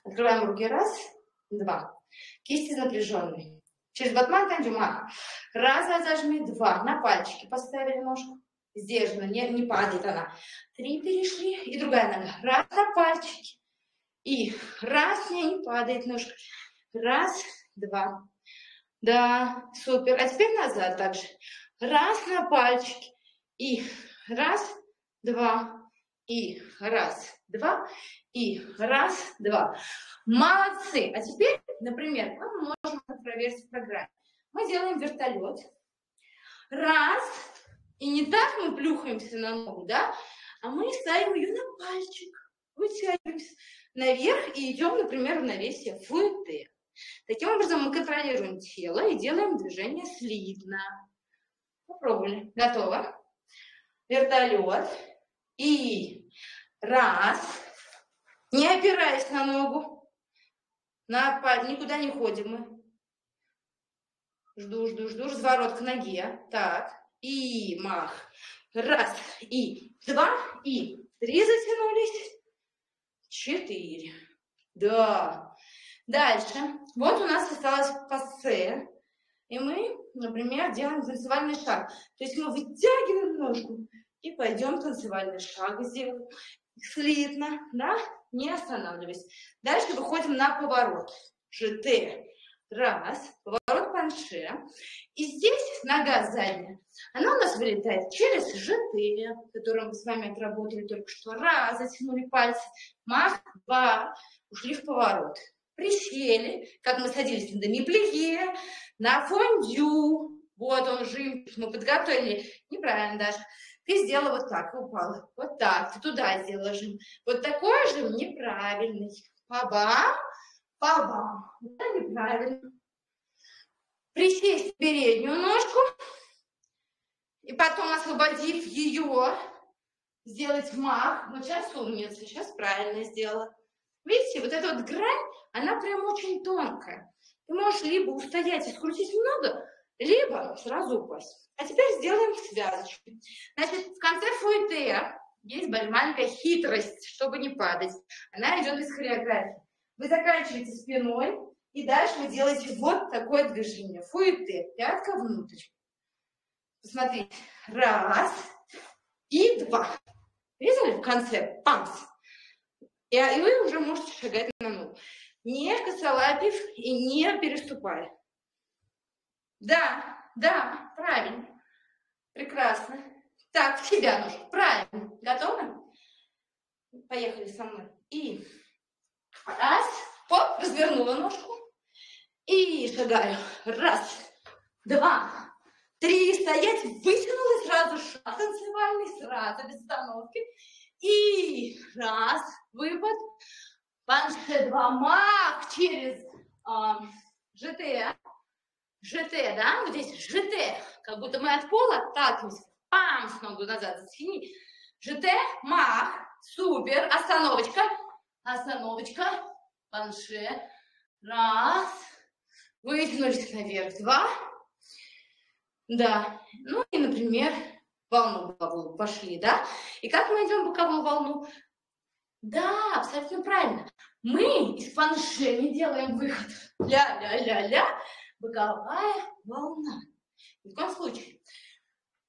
Открываем руки. Раз, два. Кисти напряженные. Через батман тандю мах. Раз, зажми, два. На пальчики поставили ножку. Сдержанно, не, не падает она. Три перешли. И другая нога. Раз на пальчики. И раз, не, не падает ножка. Раз, два. Да, супер. А теперь назад также. Раз на пальчики. И раз, два. И раз, два. И раз, два. Молодцы. А теперь, например, мы можем проверить в программе. Мы делаем вертолет. Раз, и не так мы плюхаемся на ногу, да, а мы ставим ее на пальчик, вытягиваемся наверх и идем, например, в навесие ФТ. Таким образом мы контролируем тело и делаем движение слитно. Попробовали. Готово. Вертолет. И раз. Не опираясь на ногу. На, никуда не ходим мы. Жду, жду, жду. Разворот к ноге. Так и мах. Раз, и два, и три затянулись. Четыре. Да. Дальше. Вот у нас осталось пассе. И мы, например, делаем танцевальный шаг. То есть мы вытягиваем ножку и пойдем танцевальный шаг сделаем. Слитно, да? Не останавливаясь. Дальше выходим на поворот. ЖТ. Раз, поворот панше. И здесь нога задняя, она у нас вылетает через ЖТ, который мы с вами отработали только что. Раз, затянули пальцы. Мах, два, ушли в поворот. Присели, как мы садились на демиплие, на фондю. Вот он жим, мы подготовили. Неправильно даже. Ты сделала вот так, упала. Вот так, ты туда сделала жим. Вот такой же неправильный. Па-бам, Па-бам. Это неправильно. Присесть переднюю ножку. И потом, освободив ее, сделать мах. Вот сейчас умница, сейчас правильно сделала. Видите, вот эта вот грань, она прям очень тонкая. Ты можешь либо устоять и скрутить много, либо сразу упасть. А теперь сделаем связочку. Значит, в конце фуэте есть маленькая хитрость, чтобы не падать. Она идет из хореографии. Вы заканчиваете спиной, и дальше вы делаете вот такое движение. Фуэте, пятка внутрь. Посмотрите. Раз и два. Видели в конце? Памс. И, и вы уже можете шагать на ногу. Не косолапив и не переступая. Да, да, правильно. Прекрасно. Так, в себя ножку. Правильно. Готовы? Поехали со мной. И Раз, оп, развернула ножку. И шагаю. Раз, два, три, стоять, вытянула сразу шаг танцевальный, сразу без остановки. И раз, выпад. Панше два, мах через а, ЖТ, ЖТ, да, вот здесь ЖТ, как будто мы от пола отталкиваемся, пам, с ногу назад, затяни. ЖТ, мах, супер, остановочка, остановочка, планше, раз, вытянулись наверх, два, да, ну и, например, волну боковую пошли, да, и как мы идем боковую волну? Да, абсолютно правильно. Мы из планше не делаем выход. Ля-ля-ля-ля, боковая волна. Ни в коем случае.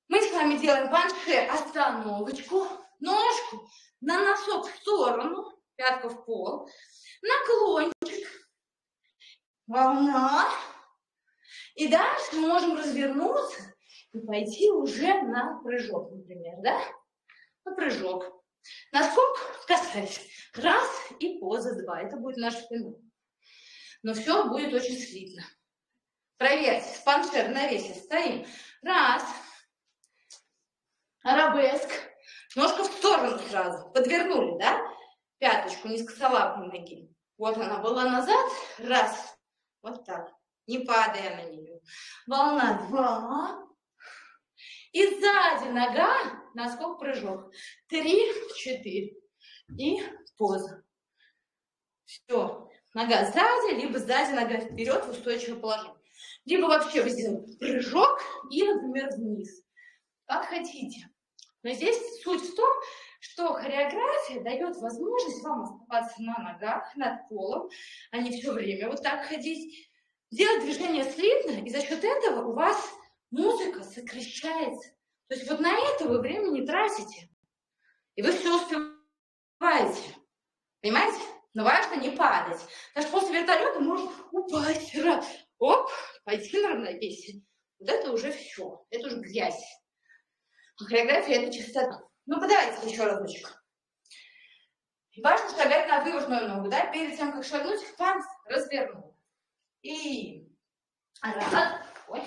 Мы с вами делаем планше остановочку, ножку на носок в сторону, пятка в пол, наклончик, волна. И дальше мы можем развернуться и пойти уже на прыжок, например, да? На прыжок. Наскок касаясь. Раз и поза два. Это будет наш спина. Но все будет очень слитно. Проверьте. Спаншер на весе. Стоим. Раз. Арабеск. Ножка в сторону сразу. Подвернули, да? Пяточку низкосолапной ноги. Вот она была назад. Раз. Вот так. Не падая на нее. Волна. Два. И сзади нога, наскок прыжок. Три, четыре. И поза. Все. Нога сзади, либо сзади нога вперед в устойчивое положение. Либо вообще вы сделаете прыжок и, например, вниз. Как хотите. Но здесь суть в том, что хореография дает возможность вам оставаться на ногах, над полом, а не все время вот так ходить. Делать движение слитно, и за счет этого у вас музыка сокращается. То есть вот на это вы время не тратите. И вы все успеваете. Понимаете? Но важно не падать. Даже после вертолета может упасть. Раз. Оп, пойти на равновесие. Вот это уже все. Это уже грязь. А хореография – это чистота. Ну, подавайте еще разочек. Важно шагать на выворотную ногу, да? Перед тем, как шагнуть, панц развернул. И раз, ой,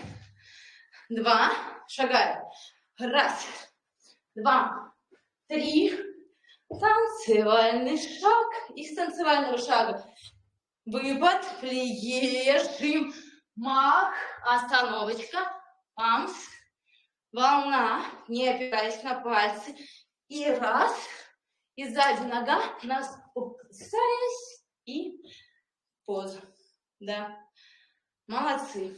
два, шагаю. Раз, два, три. Танцевальный шаг. Из танцевального шага выпад, плие, жим, мах, остановочка, памс, волна, не опираясь на пальцы. И раз, и сзади нога, нас касаясь, и поза. Да, молодцы.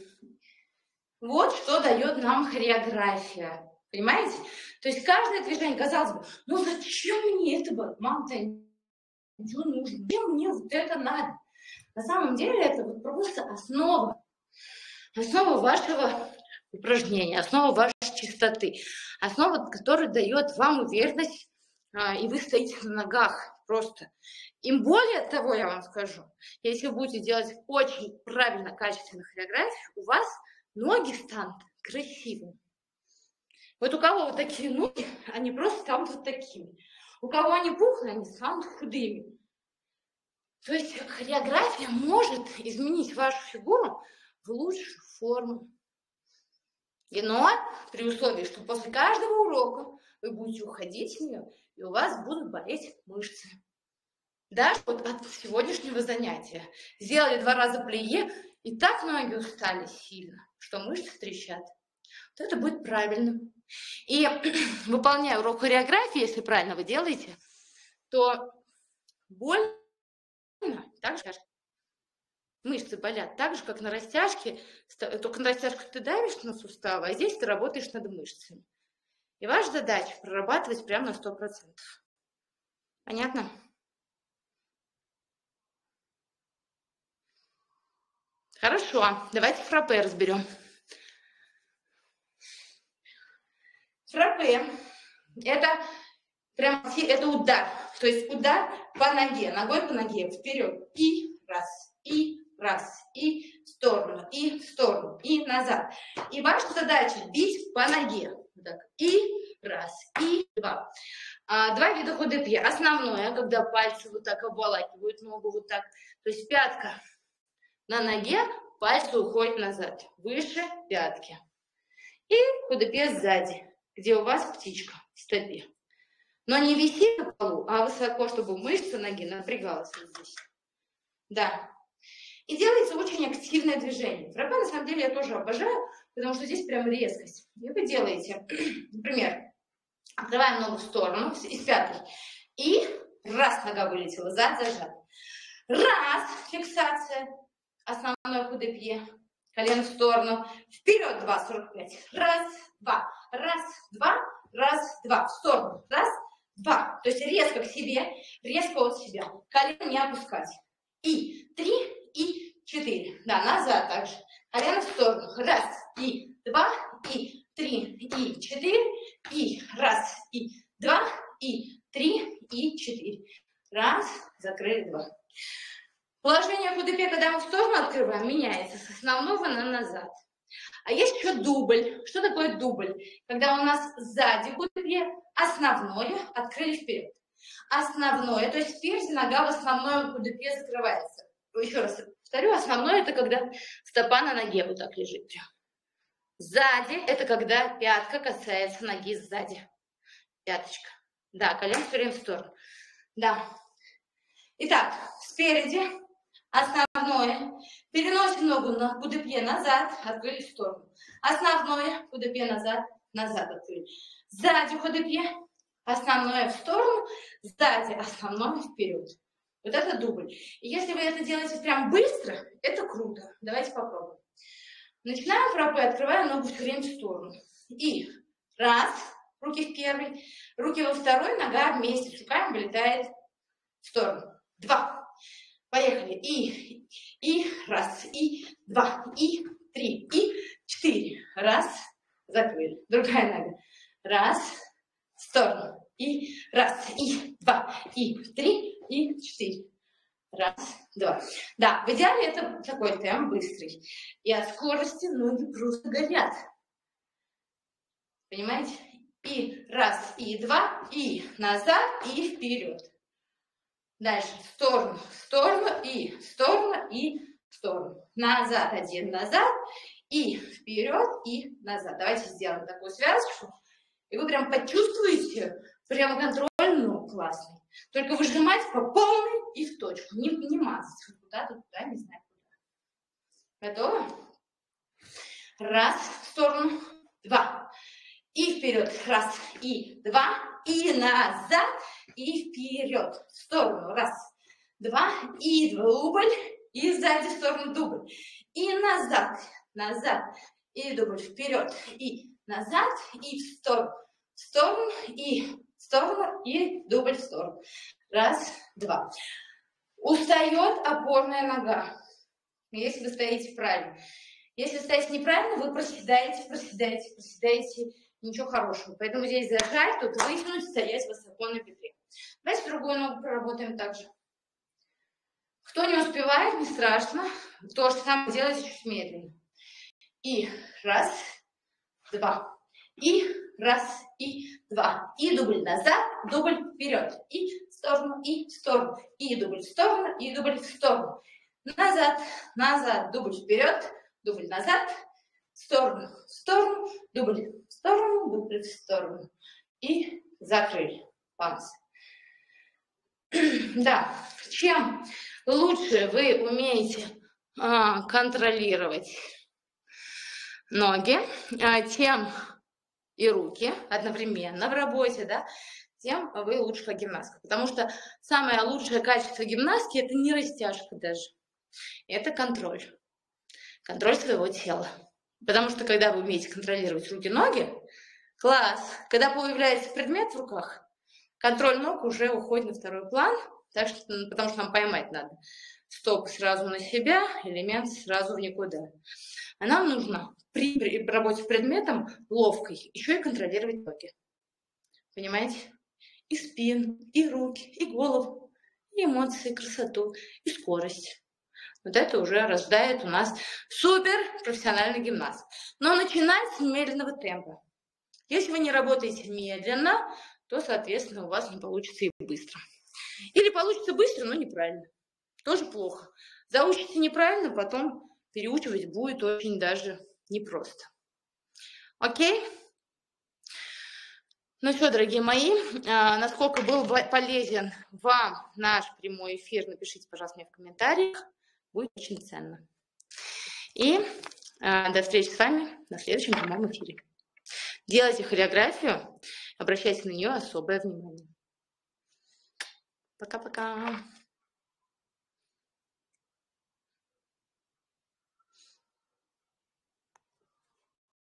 Вот что дает нам хореография. Понимаете? То есть каждое движение, казалось бы, ну зачем мне это, мам-то ничего нужно, зачем мне вот это надо? На самом деле это вот просто основа, основа вашего упражнения, основа вашей чистоты, основа, которая дает вам уверенность, а, и вы стоите на ногах просто. И более того, я вам скажу, если вы будете делать очень правильно, качественно хореографию, у вас ноги станут красивыми. Вот у кого вот такие ноги, они просто станут вот такими. У кого они пухлые, они станут худыми. То есть хореография может изменить вашу фигуру в лучшую форму. Но при условии, что после каждого урока вы будете уходить с нее, и у вас будут болеть мышцы. Даже вот от сегодняшнего занятия. Сделали два раза плие, и так ноги устали сильно, что мышцы трещат. Вот это будет правильно. И *clears throat* выполняя урок хореографии, если правильно вы делаете, то больно, так же, мышцы болят так же, как на растяжке, только на растяжку ты давишь на суставы, а здесь ты работаешь над мышцами. И ваша задача прорабатывать прямо на 100%. Понятно? Хорошо, давайте фраппе разберем. Фраппе – это прям это удар, то есть удар по ноге, ногой по ноге, вперед, и раз, и раз, и в сторону, и в сторону, и назад. И ваша задача бить по ноге, так, и раз, и два. А, два вида ходепье. Основное, когда пальцы вот так обволакивают ногу вот так, то есть пятка на ноге, пальцы уходят назад, выше пятки. И ходепье сзади где у вас птичка в стопе. Но не висит на полу, а высоко, чтобы мышца ноги напрягалась здесь. Да. И делается очень активное движение. Фраппе, на самом деле, я тоже обожаю, потому что здесь прям резкость. И вы делаете, *clears throat* например, открываем ногу в сторону, из пятой, и раз нога вылетела, зад зажат. Раз, фиксация, основное худопье, колено в сторону, вперед 2,45, раз, два, раз, два, раз, два, в сторону, раз, два. То есть резко к себе, резко от себя, колено не опускать. И три, и четыре. Да, назад также. Колено в сторону, раз, и два, и три, и четыре, и раз, и два, и три, и четыре. Раз, закрыли два. Положение ХДП, когда мы в сторону открываем, меняется с основного на назад. А есть еще дубль. Что такое дубль? Когда у нас сзади ХДП, основное открыли вперед. Основное, то есть спереди нога в основное ХДП закрывается. Еще раз повторю, основное это когда стопа на ноге вот так лежит. Сзади это когда пятка касается ноги сзади. Пяточка. Да, колено все время в сторону. Да. Итак, спереди основное. Переносим ногу на кудепье назад, открыли в сторону. Основное, кудепье назад, назад открыли. Сзади кудепье, основное в сторону, сзади основное вперед. Вот это дубль. И если вы это делаете прям быстро, это круто. Давайте попробуем. Начинаем фраппе, открывая ногу все время в сторону. И раз, руки в первый, руки во второй, нога вместе с руками вылетает в сторону. Два. Поехали. И, и, раз, и, два, и, три, и, четыре. Раз, закрыли. Другая нога. Раз, в сторону. И, раз, и, два, и, три, и, четыре. Раз, два. Да, в идеале это такой темп быстрый. И от скорости ноги просто горят. Понимаете? И раз, и два, и назад, и вперед. Дальше в сторону, в сторону, и в сторону, и в сторону. Назад, один назад, и вперед, и назад. Давайте сделаем такую связку. И вы прям почувствуете прям контроль, ну, классный. Только выжимать по полной и в точку. Не, не мазать куда-то, туда, не знаю куда. Готово? Раз, в сторону, два. И вперед. Раз, и два. И назад, и вперед. В сторону. Раз, два. И дубль. И сзади в сторону дубль. И назад, назад. И дубль вперед. И назад, и в сторону. В сторону, и сторону, и дубль в сторону. Раз, два. Устает опорная нога, если вы стоите правильно. Если стоите неправильно, вы проседаете, проседаете, проседаете, ничего хорошего. Поэтому здесь зажать, тут вытянуть, стоять высоко на бедре. Давайте другую ногу проработаем также. Кто не успевает, не страшно. То же самое делайте чуть медленнее. И раз, два. И раз, и два. И дубль назад, дубль вперед. И в сторону, и в сторону. И дубль в сторону, и дубль в сторону. Назад, назад, дубль вперед, дубль назад, в сторону, в сторону, дубль в сторону, дубль в сторону. И закрыли. Панс. *clears throat* Да, чем лучше вы умеете а, контролировать ноги, а, тем и руки одновременно в работе, да, тем вы лучшая гимнастка. Потому что самое лучшее качество гимнастки – это не растяжка даже. Это контроль. Контроль своего тела. Потому что когда вы умеете контролировать руки-ноги, класс. Когда появляется предмет в руках, контроль ног уже уходит на второй план, так что, потому что нам поймать надо. Стоп сразу на себя, элемент сразу в никуда. А нам нужно при работе с предметом ловкой еще и контролировать ноги. Понимаете? И спину, и руки, и голову, и эмоции, и красоту, и скорость. Вот это уже рождает у нас супер профессиональный гимнаст. Но начинать с медленного темпа. Если вы не работаете медленно, то, соответственно, у вас не получится и быстро. Или получится быстро, но неправильно. Тоже плохо. Заучите неправильно, потом переучивать будет очень даже непросто. Окей? Ну что, дорогие мои, а, насколько был полезен вам наш прямой эфир, напишите, пожалуйста, мне в комментариях. Будет очень ценно. И э, до встречи с вами на следующем прямом эфире. Делайте хореографию, обращайте на нее особое внимание. Пока-пока.